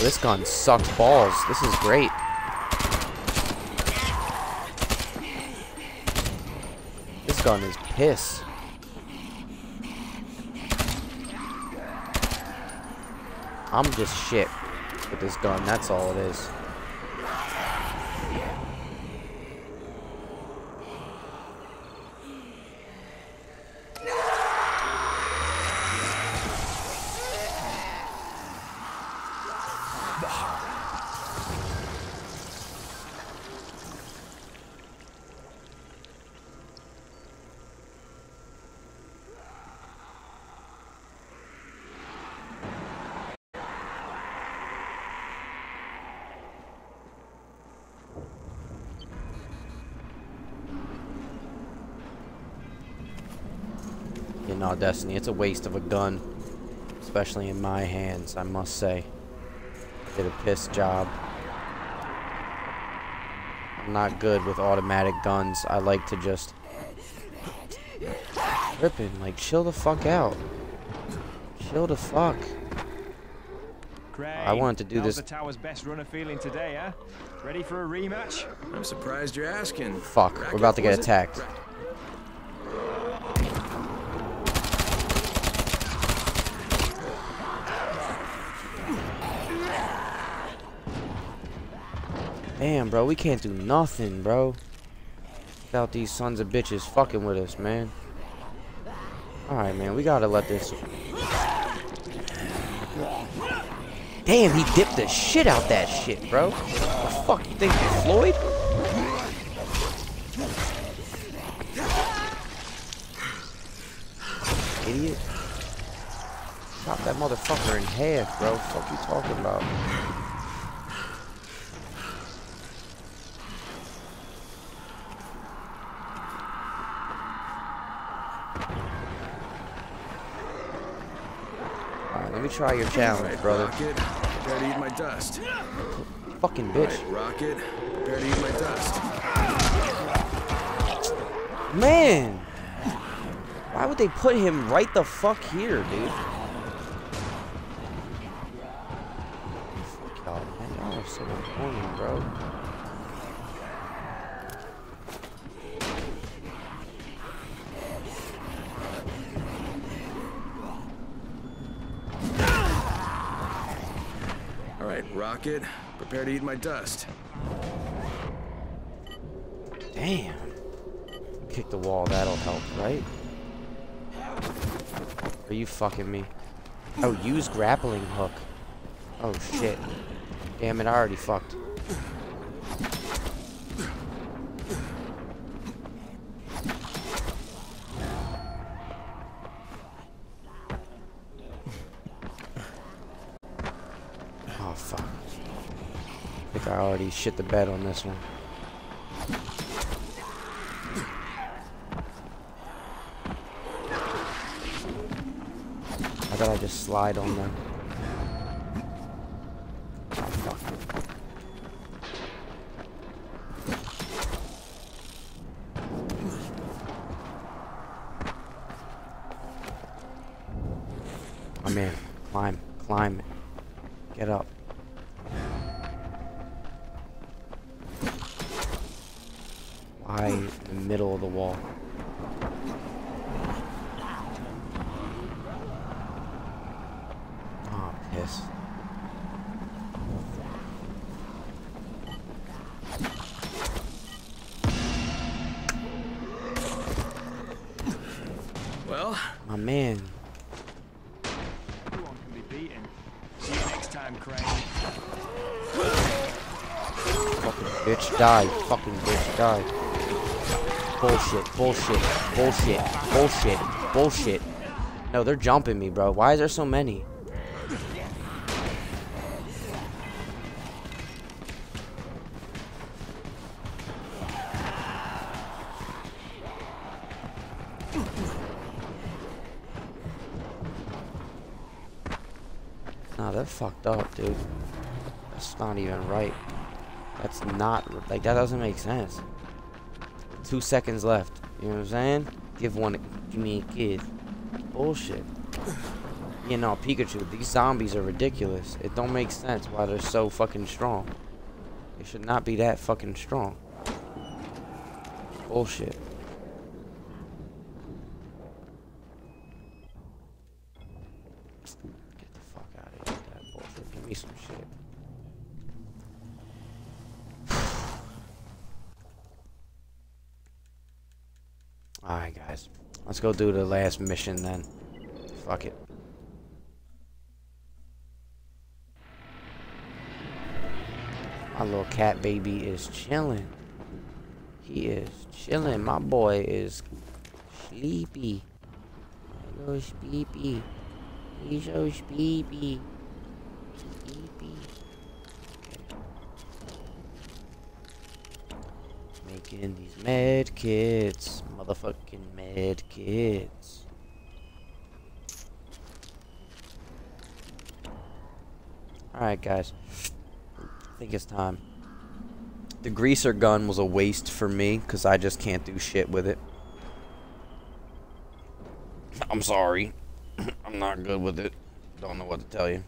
This gun sucks balls. This is great. This gun is piss. I'm just shit with this gun. That's all it is. Destiny, it's a waste of a gun. Especially in my hands, I must say. Did a piss job. I'm not good with automatic guns. I like to just... Ripping, like, chill the fuck out. Chill the fuck. I wanted to do how's this- the tower's best runner feeling today, huh? Ready for a rematch? I'm surprised you're asking. Fuck, we're about to get was it? attacked. Damn, bro, we can't do nothing, bro. Without these sons of bitches fucking with us, man. Alright, man, we gotta let this... Damn, he dipped the shit out that shit, bro. The fuck, you think you're Floyd? Idiot. Chop that motherfucker in half, bro. Fuck you talking about? Try your challenge, Right, brother. Rocket, prepare to eat my dust. Fucking bitch. Right, Rocket, prepare to eat my dust. Man! Why would they put him right the fuck here, dude? Prepare to eat my dust. Damn. Kick the wall, that'll help, right? Are you fucking me? Oh, use grappling hook. Oh shit. Damn it, I already fucked. Shit the bed on this one. I I just slide on them? Die. Bullshit, bullshit, bullshit, bullshit, bullshit. No, they're jumping me, bro. Why is there so many? Nah, they're fucked up, dude. That's not even right. That's not like that doesn't make sense. Two seconds left. You know what I'm saying? Give one. Give me a kid. Bullshit. You know, Pikachu. These zombies are ridiculous. It don't make sense why they're so fucking strong. They should not be that fucking strong. Bullshit. Get the fuck out of here with that bullshit. Give me some shit. Alright, guys. Let's go do the last mission then. Fuck it. My little cat baby is chilling. He is chilling. My boy is sleepy. Hello, sleepy. He's so sleepy. Sleepy. Making these med kits. Motherfucking med kids. Alright, guys. I think it's time. The greaser gun was a waste for me because I just can't do shit with it. I'm sorry. I'm not good with it. Don't know what to tell you.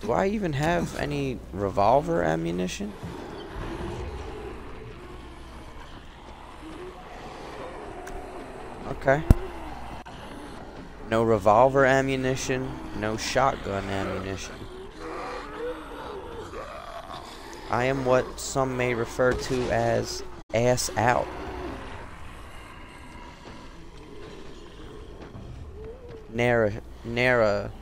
Do I even have any revolver ammunition? Okay. No revolver ammunition, no shotgun ammunition. I am what some may refer to as ass out. Near a, near a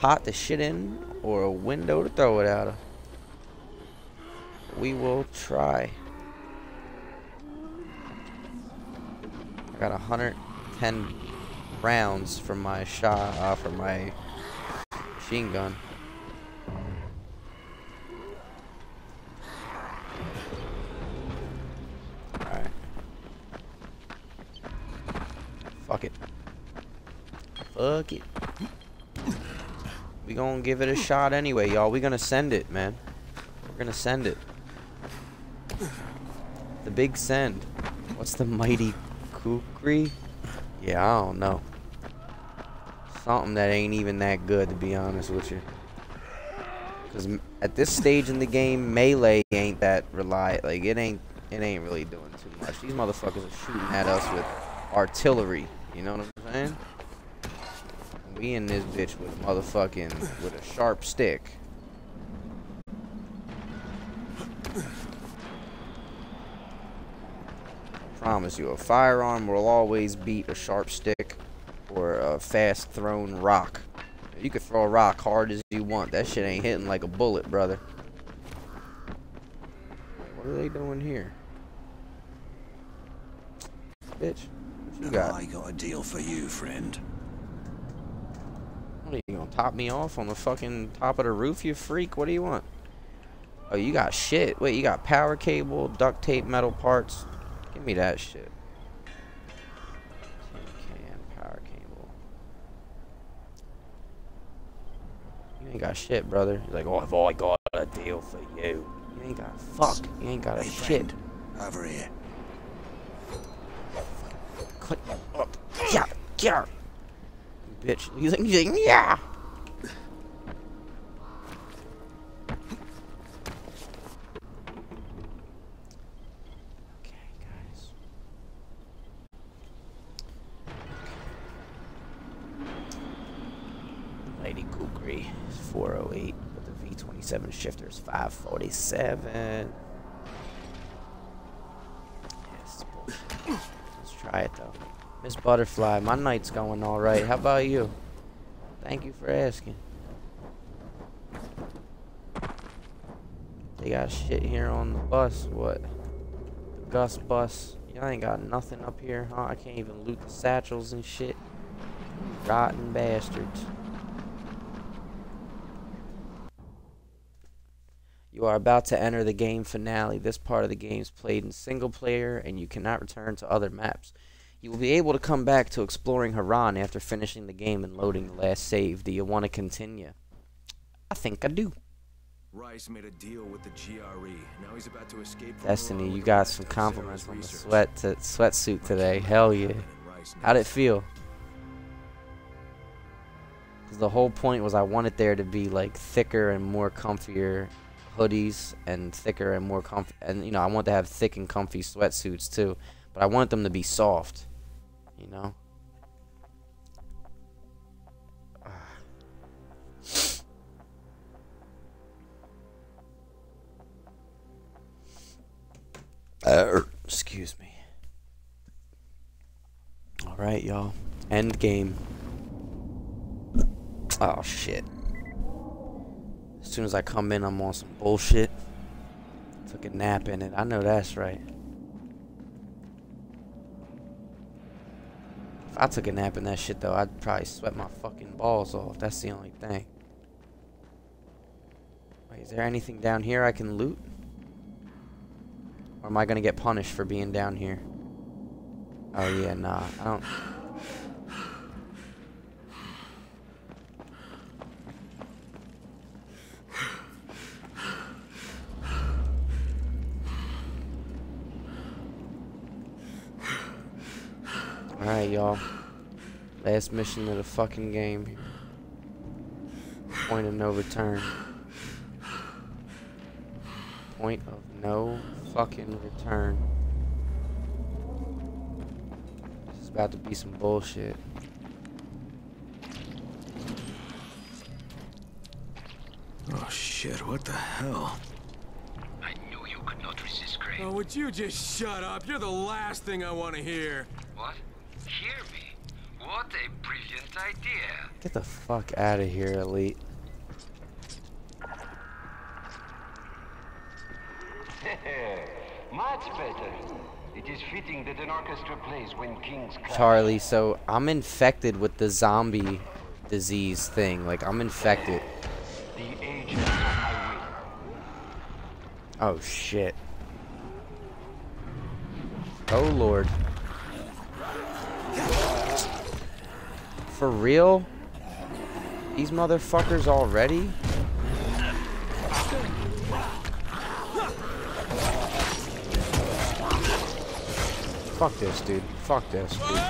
pot to shit in or a window to throw it out of. We will try. Got 110 rounds from my shot, uh, from my machine gun. Alright. Fuck it. Fuck it. We gonna give it a shot anyway, y'all. We gonna send it, man. We're gonna send it. The big send. What's the mighty kukri? Yeah, I don't know. Something that ain't even that good, to be honest with you. Because at this stage in the game, melee ain't that rely. Like it ain't. It ain't really doing too much. These motherfuckers are shooting at us with artillery. You know what I'm saying? We in this bitch with a motherfucking with a sharp stick. Promise you, a firearm will always beat a sharp stick or a fast thrown rock. You can throw a rock hard as you want. That shit ain't hitting like a bullet, brother. What are they doing here? Bitch, you got? I got a deal for you, friend? What are you gonna top me off on the fucking top of the roof, you freak? What do you want? Oh, you got shit. Wait, you got power cable, duct tape, metal parts. Give me that shit. Tin can, power cable. You ain't got shit, brother. He's like, oh, if I got a deal for you. You ain't got fuck. You ain't got a Hey, shit. friend, Over here. Cut up. Yeah, yeah. Bitch. He's like, yeah. 408, but the V27 shifter is 547. Yes. Let's try it though. Miss Butterfly, my night's going alright. How about you? Thank you for asking. They got shit here on the bus. What? The Gus bus. Y'all ain't got nothing up here, huh? I can't even loot the satchels and shit. Rotten bastards. You are about to enter the game finale. This part of the game is played in single player and you cannot return to other maps. You will be able to come back to exploring Harran after finishing the game and loading the last save. Do you want to continue? I think I do. Rais made a deal with the GRE. Now he's about to escape from Destiny, you got some compliments on the sweat to, sweatsuit today. Hell yeah. How'd it feel? Because the whole point was I wanted there to be like thicker and more comfier hoodies and thicker and more comfy. And, you know, I want to have thick and comfy sweatsuits too. But I want them to be soft. You know? Uh, excuse me. Alright, y'all. End game. Oh, shit. As soon as I come in, I'm on some bullshit. Took a nap in it. I know that's right. If I took a nap in that shit, though, I'd probably sweat my fucking balls off. That's the only thing. Wait, is there anything down here I can loot? Or am I gonna get punished for being down here? Oh yeah, nah, I don't. Alright, y'all. Last mission of the fucking game. Point of no return. Point of no fucking return. This is about to be some bullshit. Oh shit, what the hell? I knew you could not resist, Crane. Oh, would you just shut up? You're the last thing I want to hear. What? Hear me? What a brilliant idea. Get the fuck out of here, Elite. Much better. It is fitting that an orchestra plays when kings cry. Charlie, so I'm infected with the zombie disease thing. Like, I'm infected. The agents of my will. Oh, shit. Oh, Lord. For real? These motherfuckers already? Fuck this, dude. Fuck this, dude.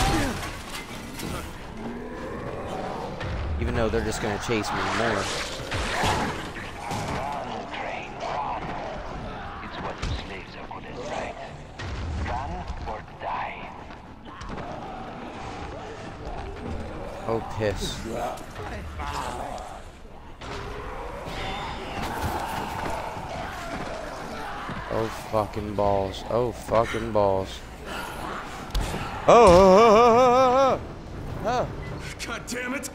Even though they're just gonna chase me more. Oh, piss. Oh, fucking balls. Oh, fucking balls. Oh, oh, oh, oh, oh, oh. oh. God damn it!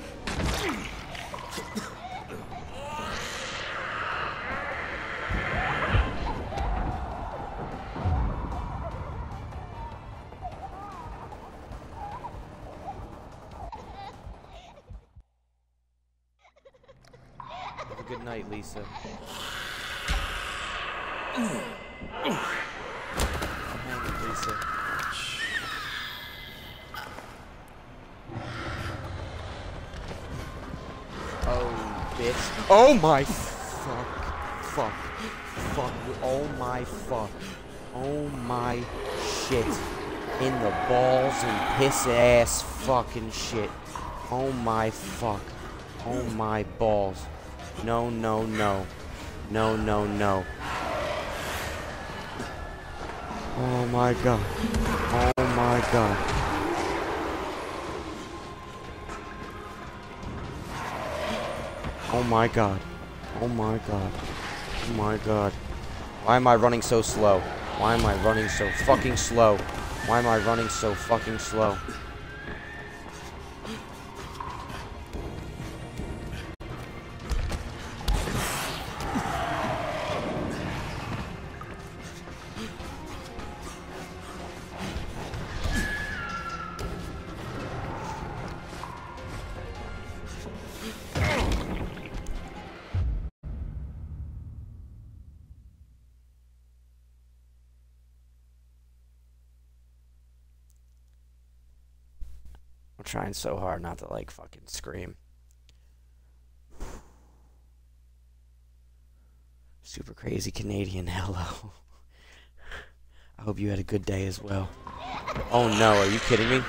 My fuck. Fuck. Fuck. Oh my fuck. Oh my shit. In the balls and piss ass fucking shit. Oh my fuck. Oh my balls. No, no, no. No, no, no. Oh my god. Oh my god. Oh my god. Oh my god. Oh my god. Why am I running so slow? Why am I running so fucking slow? Why am I running so fucking slow? Trying so hard not to like fucking scream. Super crazy Canadian hello. I hope you had a good day as well. Oh no, are you kidding me?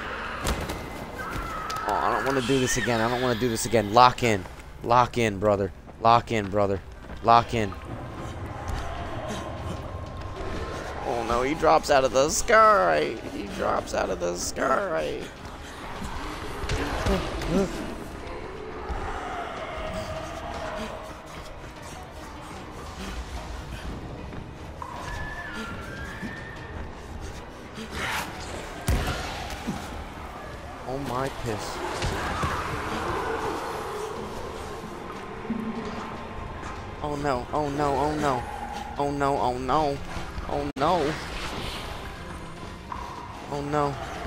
Oh, I don't want to do this again. I don't want to do this again. Lock in. Lock in, brother. Lock in, brother. Lock in. Oh no, he drops out of the sky. He drops out of the sky. Oh my piss. Oh no, oh no, oh no. Oh no, oh no. Oh no. Oh no.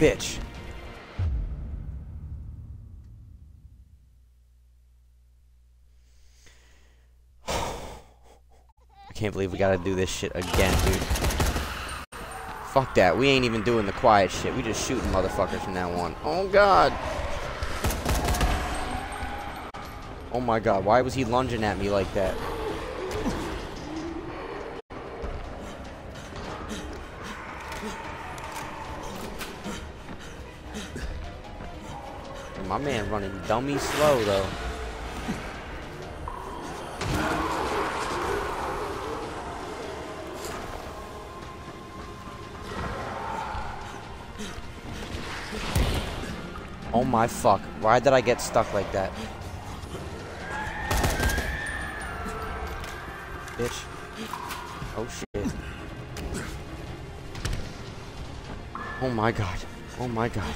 Bitch. I can't believe we gotta do this shit again, dude. Fuck that. We ain't even doing the quiet shit. We just shooting motherfuckers from now on. Oh god. Oh my god. Why was he lunging at me like that? My man running dummy slow though. Oh my fuck. Why did I get stuck like that? Bitch. Oh shit. Oh my god. Oh my god.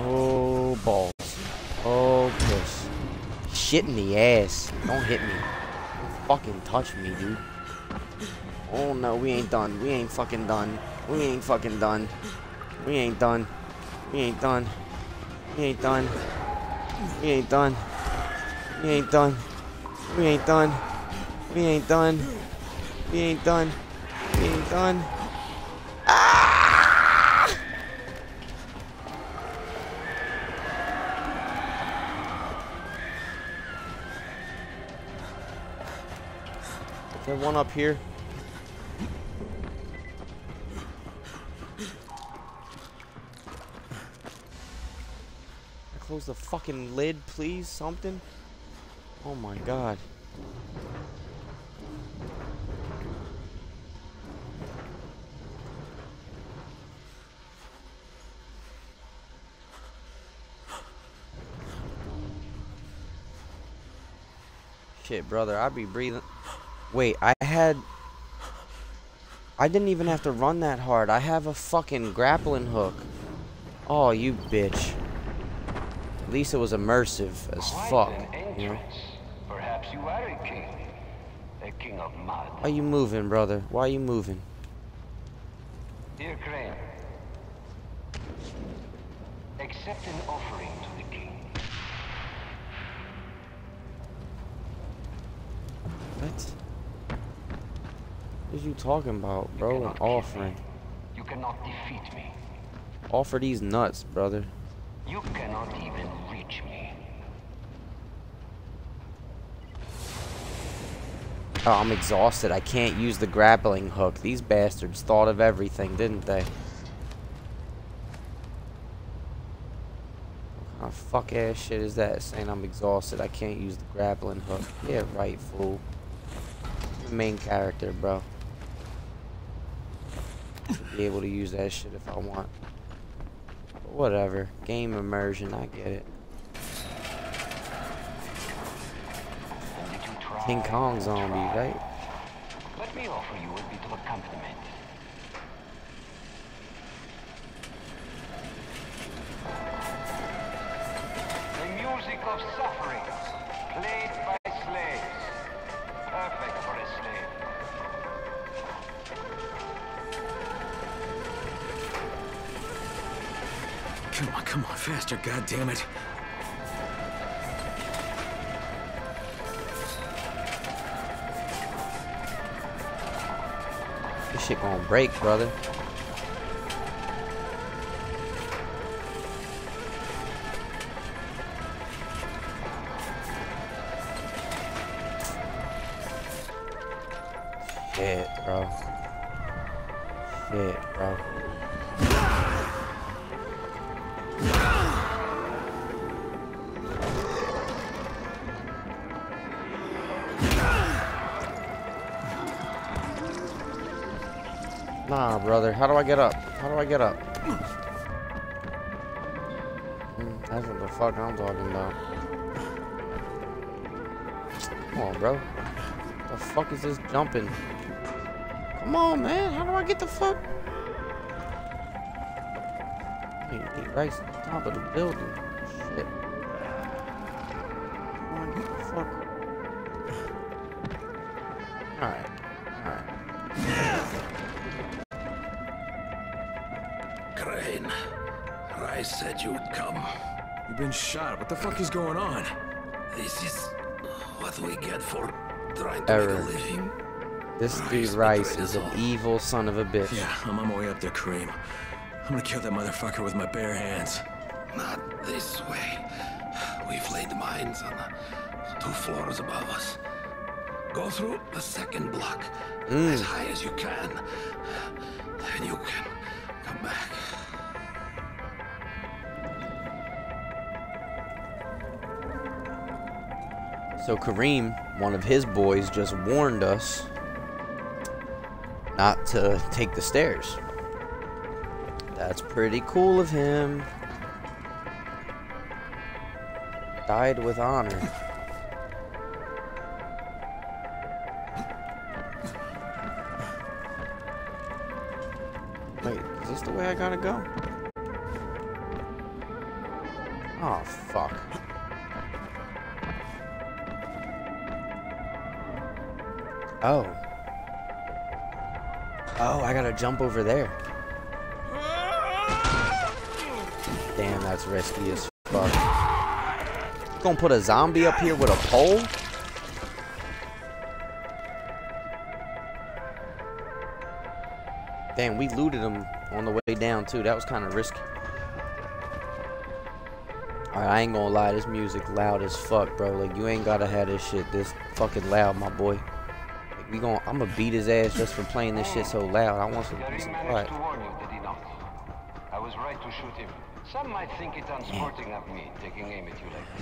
Oh balls. Oh piss. Shit in the ass. Don't hit me. Don't fucking touch me, dude. Oh no, we ain't done. We ain't fucking done. We ain't fucking done. We ain't done. We ain't done. We ain't done. We ain't done. We ain't done. We ain't done. We ain't done. We ain't done. We ain't done. One up here? Close the fucking lid, please. Something. Oh my god. Shit, brother, I'd be breathing. Wait, I had. I didn't even have to run that hard. I have a fucking grappling hook. Oh, you bitch. At least it was immersive as fuck. You know? Perhaps you are a king. A king of mud. Why you moving, brother? Why are you moving? Dear Crane, Accept an offering to the king. What? What are you talking about, bro? An offering. You cannot defeat me. Offer these nuts, brother. You cannot even reach me. Oh, I'm exhausted. I can't use the grappling hook. These bastards thought of everything, didn't they? What kind of fuck ass shit is that? Saying I'm exhausted. I can't use the grappling hook. Yeah, right, fool. The main character, bro. Be able to use that shit if I want. But whatever. Game immersion, I get it. King Kong zombie, right? Let me offer you a bit of accompaniment. The music of Come on, come on, faster, goddammit. This shit gonna break, brother. Get up? Hmm, That's what the fuck I'm talking about. Come on, bro. The fuck is this jumping? Come on, man. How do I get the fuck? Wait, wait, right to the top of the building. Shot. What the fuck is going on? This is what we get for trying to Error. make a living. This Rais dude Rais betrayed is an evil son of a bitch. Yeah, I'm on my way up there, Karim. I'm gonna kill that motherfucker with my bare hands. Not this way. We've laid mines on the two floors above us. Go through the second block mm. as high as you can. Then you can So Karim, one of his boys, just warned us not to take the stairs. That's pretty cool of him. Died with honor. Jump over there. Damn, that's risky as fuck. You gonna put a zombie up here with a pole? Damn, we looted him on the way down too. That was kind of risky. Alright, I ain't gonna lie, this music loud as fuck, bro. Like, you ain't gotta have this shit this fucking loud, my boy. Like, we gon' I'm gonna beat his ass just for playing this shit so loud. I want some peace Karim and managed quiet. to warn you, did he not? I was right to shoot him. Some might think it unsporting of me, taking aim at you like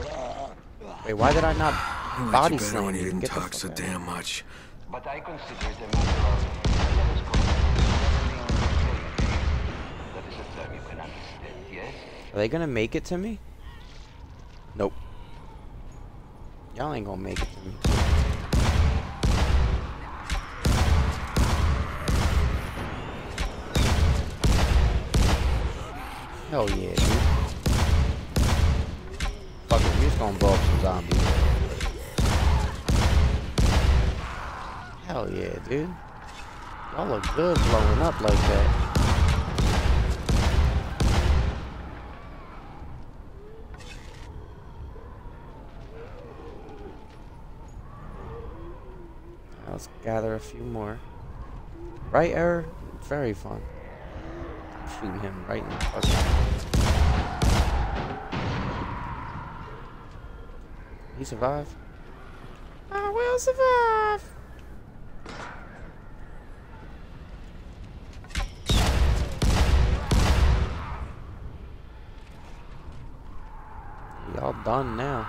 that. Wait, why did I not I liked body you slam when you you? didn't Get the talk so fuck out. damn much. But I consider it a matter of, let us call it, leveling the playing field. That is a term you can understand, yes? Are they gonna make it to me? Nope. Y'all ain't gonna make it to me. Hell yeah, dude. Fuck it, we just gonna blow up some zombies. Hell yeah, dude. Y'all look good blowing up like that. Let's gather a few more. Right, Error? Very fun. I'm him right in the fucking... He survived? I will survive! Y'all done now.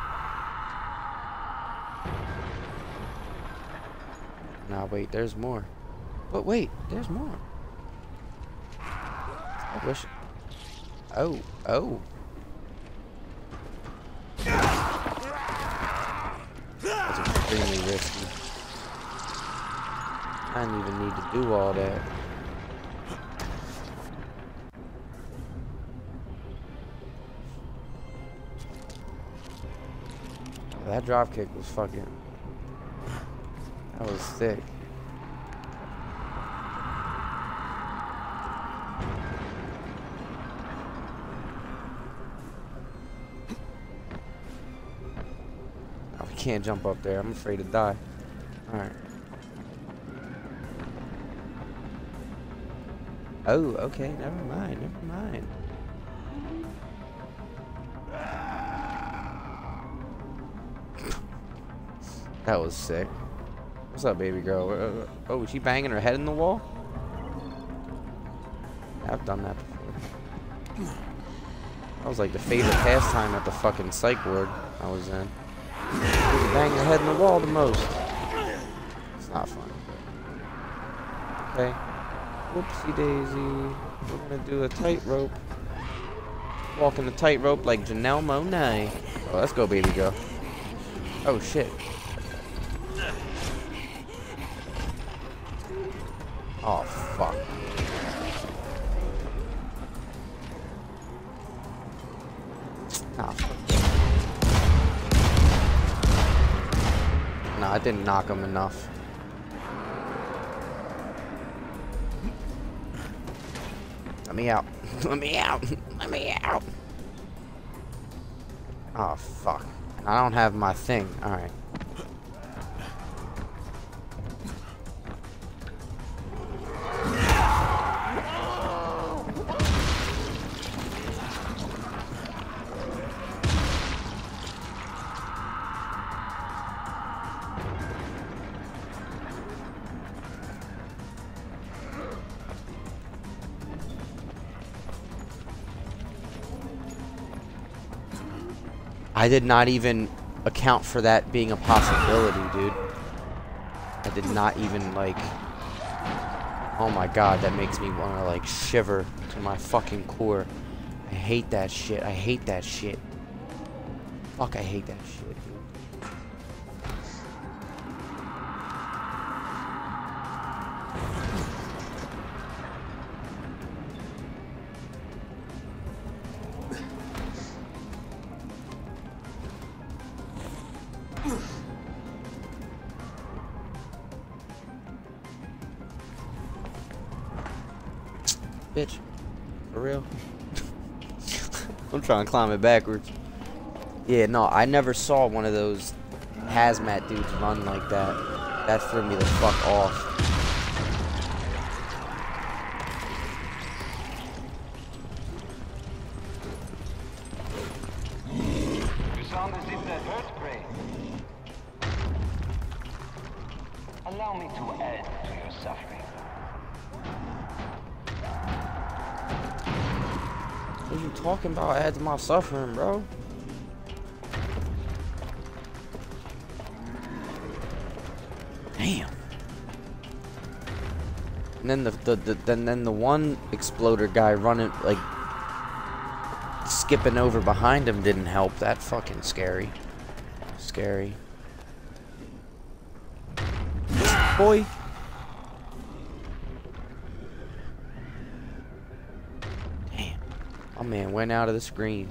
Nah, wait, there's more. But wait, there's more. I wish. Oh, oh. That's extremely risky. I didn't even need to do all that. That drop kick was fucking. That was sick. Can't jump up there. I'm afraid to die. Alright. Oh, okay. Never mind. Never mind. That was sick. What's up, baby girl? Uh, oh, is she banging her head in the wall? I've done that before. That was like the favorite pastime at the fucking psych ward I was in. Bang your head in the wall the most. It's not fun. Okay. Whoopsie daisy. We're gonna do a tightrope. Walking the tightrope like Janelle Monae. Oh, let's go, baby girl. Oh shit. Oh, fuck. Ah, fuck. I didn't knock him enough. Let me out. Let me out. Let me out. Oh, fuck. I don't have my thing. Alright. Did not even account for that being a possibility, dude. I did not even, like... Oh my god, that makes me want to, like, shiver to my fucking core. I hate that shit. I hate that shit. Fuck, I hate that shit, trying to climb it backwards. Yeah, no, I never saw one of those hazmat dudes run like that. That threw me the fuck off. Talking about? Add to my suffering, bro. Damn. And then the, the, the then then the one exploder guy running like skipping over behind him didn't help. That fucking scary. Scary. Boy. Damn. My man went out of the screen.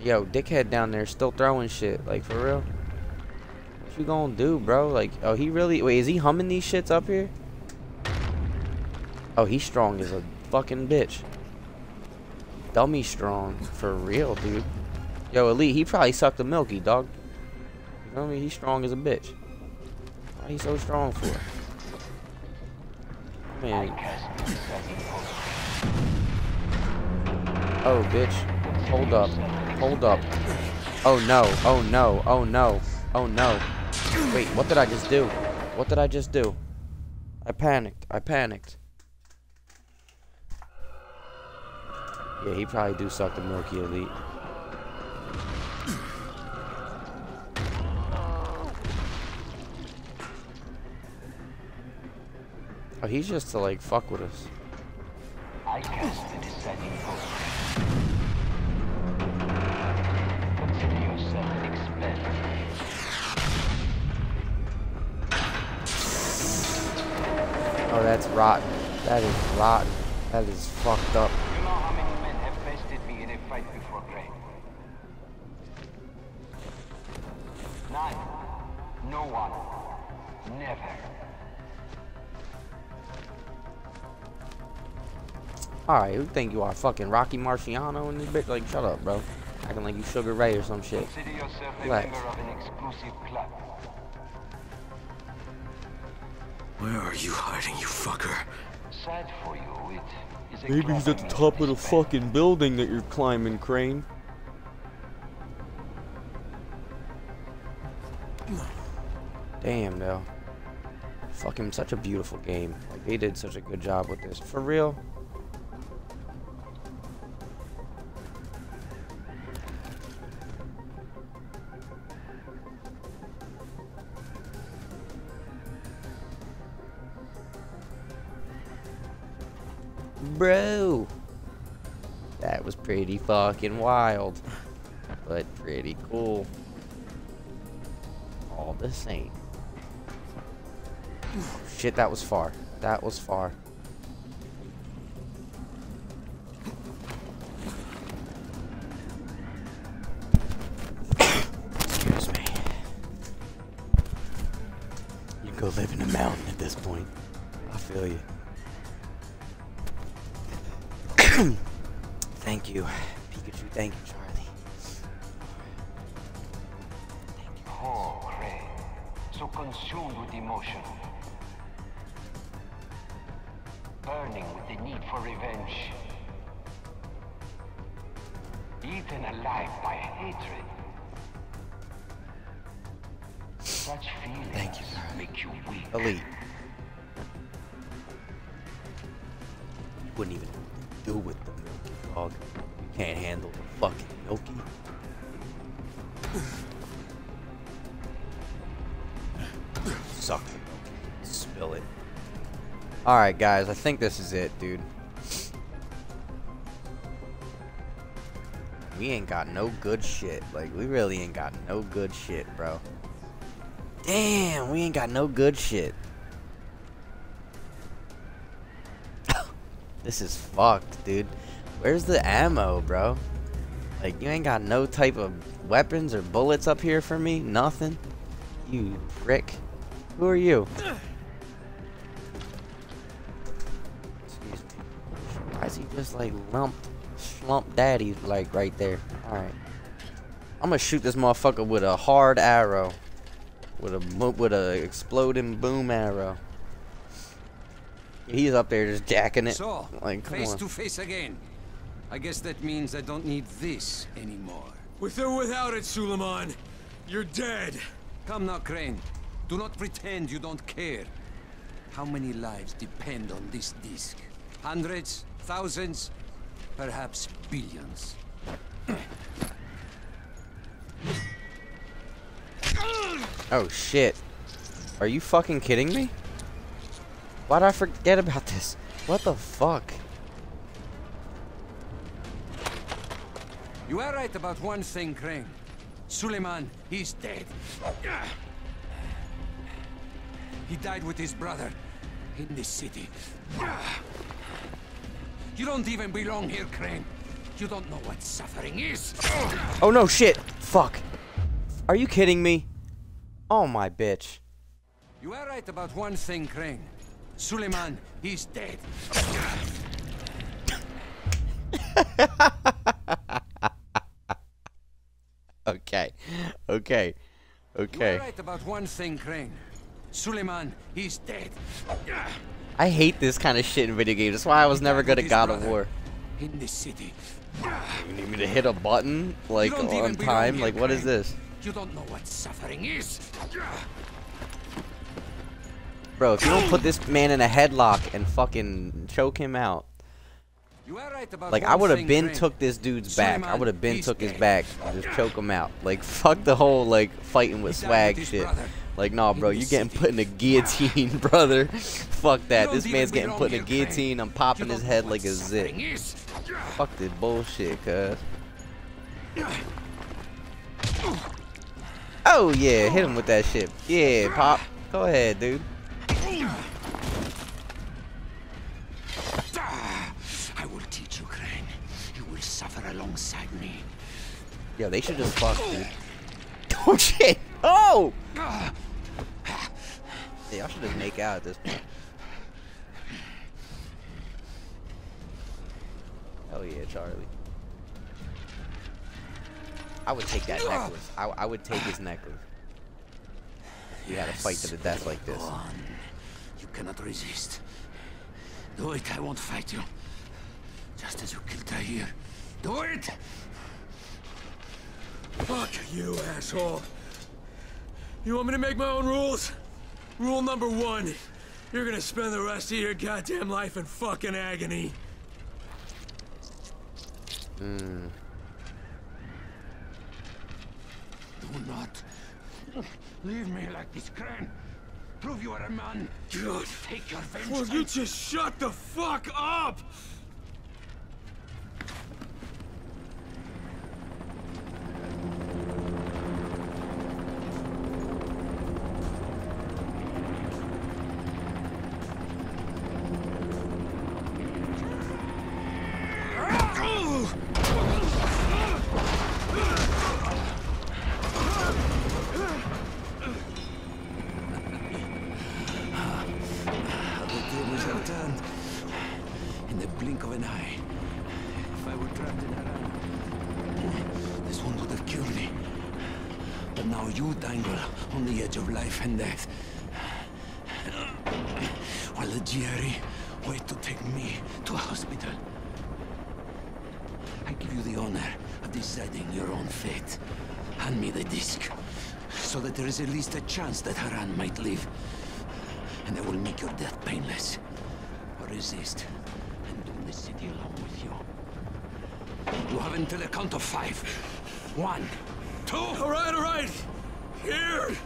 Yo, dickhead down there still throwing shit. Like, for real? What you gonna do, bro? Like, oh, he really... Wait, is he humming these shits up here? Oh, he's strong as a fucking bitch. Dummy strong. For real, dude. Yo, Elite, he probably sucked a milky, dog. You know me? He's strong as a bitch. Why he so strong for? Man. Oh, bitch. Hold up. Hold up. Oh no. Oh no. Oh no. Oh no. Wait, what did I just do? What did I just do? I panicked. I panicked. Yeah, he probably do suck the Milky Elite. Oh, he's just to like fuck with us. I cast the vote. Oh, that's rotten. That is rotten. That is fucked up. Alright, who think you are? Fucking Rocky Marciano in this bitch? Like, shut up, bro. Acting like you Sugar Ray or some shit. Consider yourself a Relax. member of an exclusive club. Where are you hiding, you fucker? Sad for you, it is a Maybe he's at the top of the fucking building that you're climbing, Crane. Damn, though. Fucking such a beautiful game. Like, they did such a good job with this. For real. Bro. That was pretty fucking wild. But pretty cool. All the same. Shit, that was far. That was far. Excuse me. You go live in a mountain at this point. I feel you. Thank you, Pikachu. Thank you, Charlie. Poor Grey. So consumed with emotion. Burning with the need for revenge. Eaten alive by hatred. Such feelings Thank you, Charlie. make you weak. Elite. You wouldn't even do with the Milky dog. You can't handle the fucking Milky. Suck the Milky. Spill it. Alright, guys. I think this is it, dude. We ain't got no good shit. Like, we really ain't got no good shit, bro. Damn, we ain't got no good shit. This is fucked, dude. Where's the ammo, bro? Like, you ain't got no type of weapons or bullets up here for me? Nothing? You prick. Who are you? Excuse me. Why is he just like lump, slump daddy like right there? Alright. I'm gonna shoot this motherfucker with a hard arrow. With a with a exploding boom arrow. He's up there just jacking it. So, like, come face on. to face again. I guess that means I don't need this anymore. With or without it, Suleiman, you're dead. Come now, Crane. Do not pretend you don't care. How many lives depend on this disc? Hundreds? Thousands? Perhaps billions. Oh shit. Are you fucking kidding me? Why'd I forget about this? What the fuck? You are right about one thing, Crane. Suleiman, he's dead. He died with his brother in this city. You don't even belong here, Crane. You don't know what suffering is. Oh no shit! Fuck. Are you kidding me? Oh my bitch. You are right about one thing, Crane. Suleiman, he's dead. Okay. Okay. Okay. You Okay. are right about one thing, Crane. Suleiman, he's dead. I hate this kind of shit in video games. That's why I was never good at God of War. In this city. You need me to hit a button like You don't even on time? Like what is this? You don't know what suffering is. Bro, if you don't put this man in a headlock and fucking choke him out. You are right about Like I would have been took this dude's back. I would have been took his back and just choke him out. Like fuck the whole like fighting with swag with shit. brother. Like nah, bro, you getting put in a guillotine, brother. Fuck that. This man's getting put in a guillotine. I'm popping his head like a zit. Fuck this bullshit, cuz. Oh yeah, hit him with that shit. Yeah, pop. Go ahead, dude. Ah, I will teach you, Crane. You will suffer alongside me. Yeah, they should just fuck, dude. Oh shit! Oh! Yeah, y'all should just make out at this point. Hell yeah, Charlie. I would take that necklace. I, I would take his necklace. We had a fight to the death like this. You cannot resist. Do it, I won't fight you. Just as you killed Tahir. Do it! Fuck you, asshole. You want me to make my own rules? Rule number one. You're gonna spend the rest of your goddamn life in fucking agony. Hmm. Do not leave me like this, Crane. Prove you are a man. God. Take your Will vengeance. you just shut the fuck up? How the tables have turned. In the blink of an eye. If I were trapped in Harran, this one would have killed me. But now you dangle on the edge of life and death. While the GRE wait to take me to a hospital. I give you the honor of deciding your own fate. Hand me the disc, so that there is at least a chance that Harran might live and I will make your death painless. Resist, and doom the city along with you. You have until the count of five. One, two. All right, all right. Here.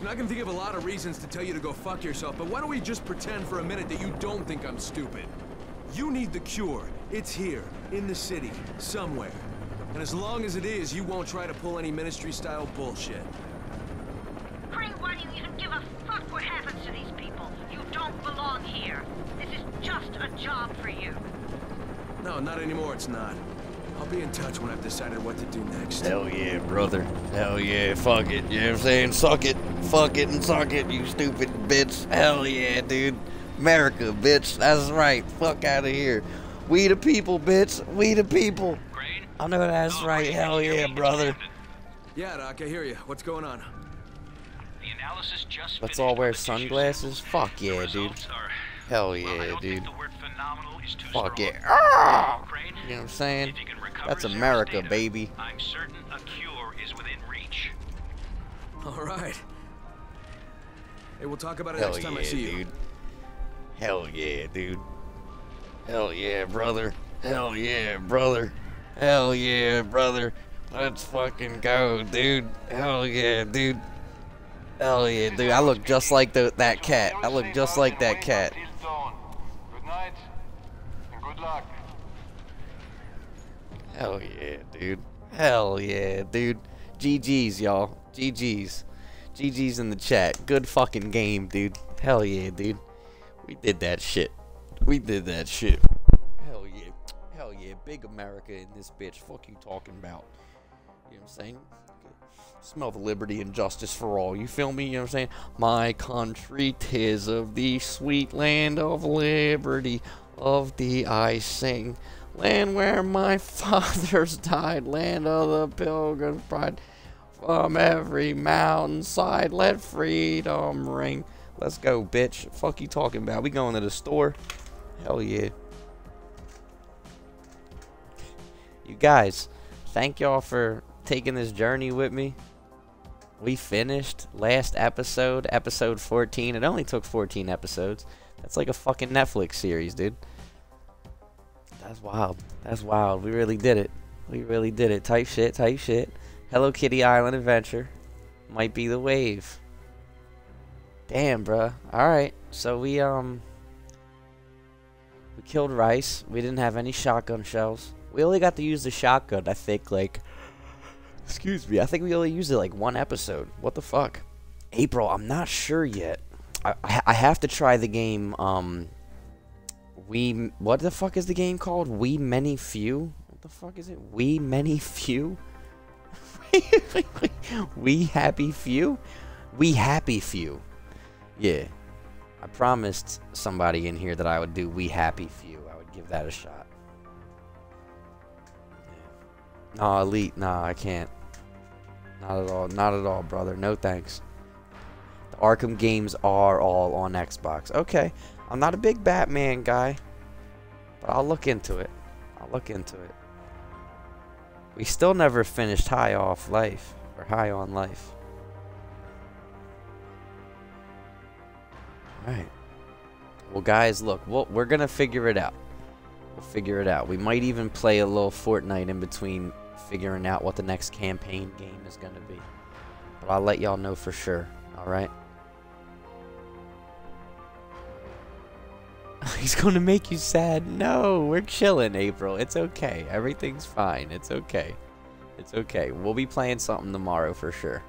And I can think of a lot of reasons to tell you to go fuck yourself, but why don't we just pretend for a minute that you don't think I'm stupid? You need the cure. It's here, in the city, somewhere. And as long as it is, you won't try to pull any ministry-style bullshit. Crane, why do you even give a fuck what happens to these people? You don't belong here. This is just a job for you. No, not anymore, it's not. I'll be in touch when I've decided what to do next. Hell yeah, brother. Hell yeah, fuck it. You know what I'm saying? Suck it. Fuck it and suck it, you stupid bitch. Hell yeah, dude. America, bitch. That's right. Fuck out of here. We the people, bitch. We the people. Crane? I know that's Oh, right. Crane, Hell can you hear yeah, brother. It's Camden. Yeah, Doc, I hear you. What's going on? The analysis just Let's all wear sunglasses? Fuck The yeah, dude. are- Hell yeah, don't dude. think the word phenomenal is too Fuck strong. yeah. Ah! Crane, You know what I'm saying? if you can recover That's America, data, baby. I'm certain a cure is within reach. All right. Hey, we'll talk about it Hell next time yeah, I see you. dude. Hell yeah, dude. Hell yeah, brother. Hell yeah, brother. Hell yeah, brother. Let's fucking go, dude. Hell yeah, dude. Hell yeah, dude. I look just like the, that cat. I look just like that cat. Good night and good luck. Hell yeah, dude. Hell yeah, dude. GG's, y'all. GG's. GG's in the chat. Good fucking game, dude. Hell yeah, dude. We did that shit. We did that shit. Hell yeah. Hell yeah. Big America in this bitch. Fuck you talking about. You know what I'm saying? Smell the liberty and justice for all. You feel me? You know what I'm saying? My country, tis of the sweet land of liberty, of the I sing. Land where my fathers died, land of the pilgrim's pride. From every mountainside, let freedom ring. Let's go, bitch. Fuck you talking about? We going to the store? Hell yeah. You guys, thank y'all for taking this journey with me. We finished last episode, episode 14. It only took 14 episodes. That's like a fucking Netflix series, dude. That's wild. That's wild. We really did it. We really did it. Type shit, type shit. Hello Kitty Island Adventure. Might be the wave. Damn, bruh. Alright. So we, um... We killed Rais. We didn't have any shotgun shells. We only got to use the shotgun, I think, like... Excuse me. I think we only used it, like, one episode. What the fuck? April, I'm not sure yet. I, I, I have to try the game, um... We... What the fuck is the game called? We Many Few? What the fuck is it? We Many Few? we Happy Few? We Happy Few. Yeah. I promised somebody in here that I would do We Happy Few. I would give that a shot. Yeah. Nah, Elite. Nah, I can't. Not at all. Not at all, brother. No thanks. The Arkham games are all on Xbox. Okay. I'm not a big Batman guy. But I'll look into it. I'll look into it. We still never finished High Off Life. Or High on Life. Alright. Well, guys, look, we'll, we're going to figure it out. We'll figure it out. We might even play a little Fortnite in between figuring out what the next campaign game is going to be. But I'll let y'all know for sure. Alright? He's going to make you sad. No, we're chilling, April. It's okay. Everything's fine. It's okay. It's okay. We'll be playing something tomorrow for sure.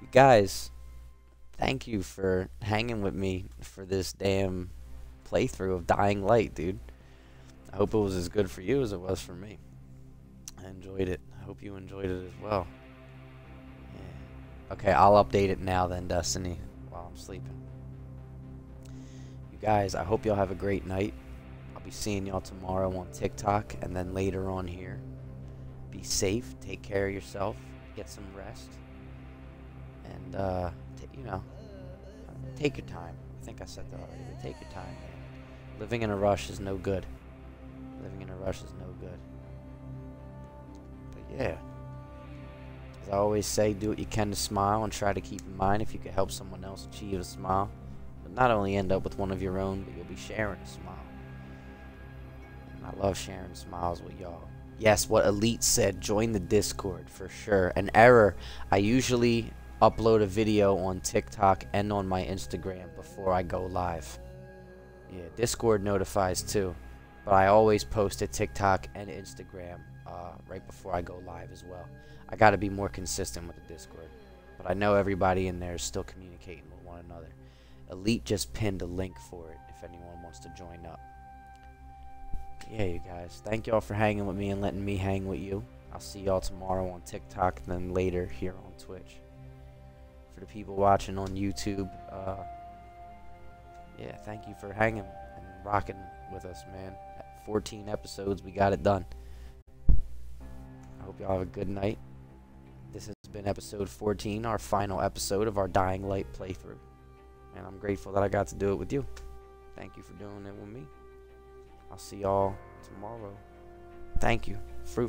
You guys thank you for hanging with me for this damn playthrough of Dying Light, dude. I hope it was as good for you as it was for me. I enjoyed it. I hope you enjoyed it as well. Yeah. Okay, I'll update it now then, Destiny, while I'm sleeping. Guys, I hope y'all have a great night. I'll be seeing y'all tomorrow on TikTok and then later on here. Be safe, take care of yourself, get some rest, and uh, you know, take your time. I think I said that already, but take your time. Living in a rush is no good. Living in a rush is no good. But yeah. As I always say, do what you can to smile and try to keep in mind if you can help someone else achieve a smile. Not only end up with one of your own, but you'll be sharing a smile. And I love sharing smiles with y'all. Yes, what Elite said, join the Discord for sure. An error. I usually upload a video on TikTok and on my Instagram before I go live. Yeah, Discord notifies too. But I always post to TikTok and Instagram uh, right before I go live as well. I got to be more consistent with the Discord. But I know everybody in there is still communicating with one another. Elite just pinned a link for it if anyone wants to join up. Yeah, you guys. Thank y'all for hanging with me and letting me hang with you. I'll see y'all tomorrow on TikTok and then later here on Twitch for the people watching on YouTube. Uh, yeah, thank you for hanging and rocking with us, man. At 14 episodes, we got it done. I hope y'all have a good night. This has been episode 14, our final episode of our Dying Light playthrough. And I'm grateful that I got to do it with you. Thank you for doing it with me. I'll see y'all tomorrow. Thank you. Fruit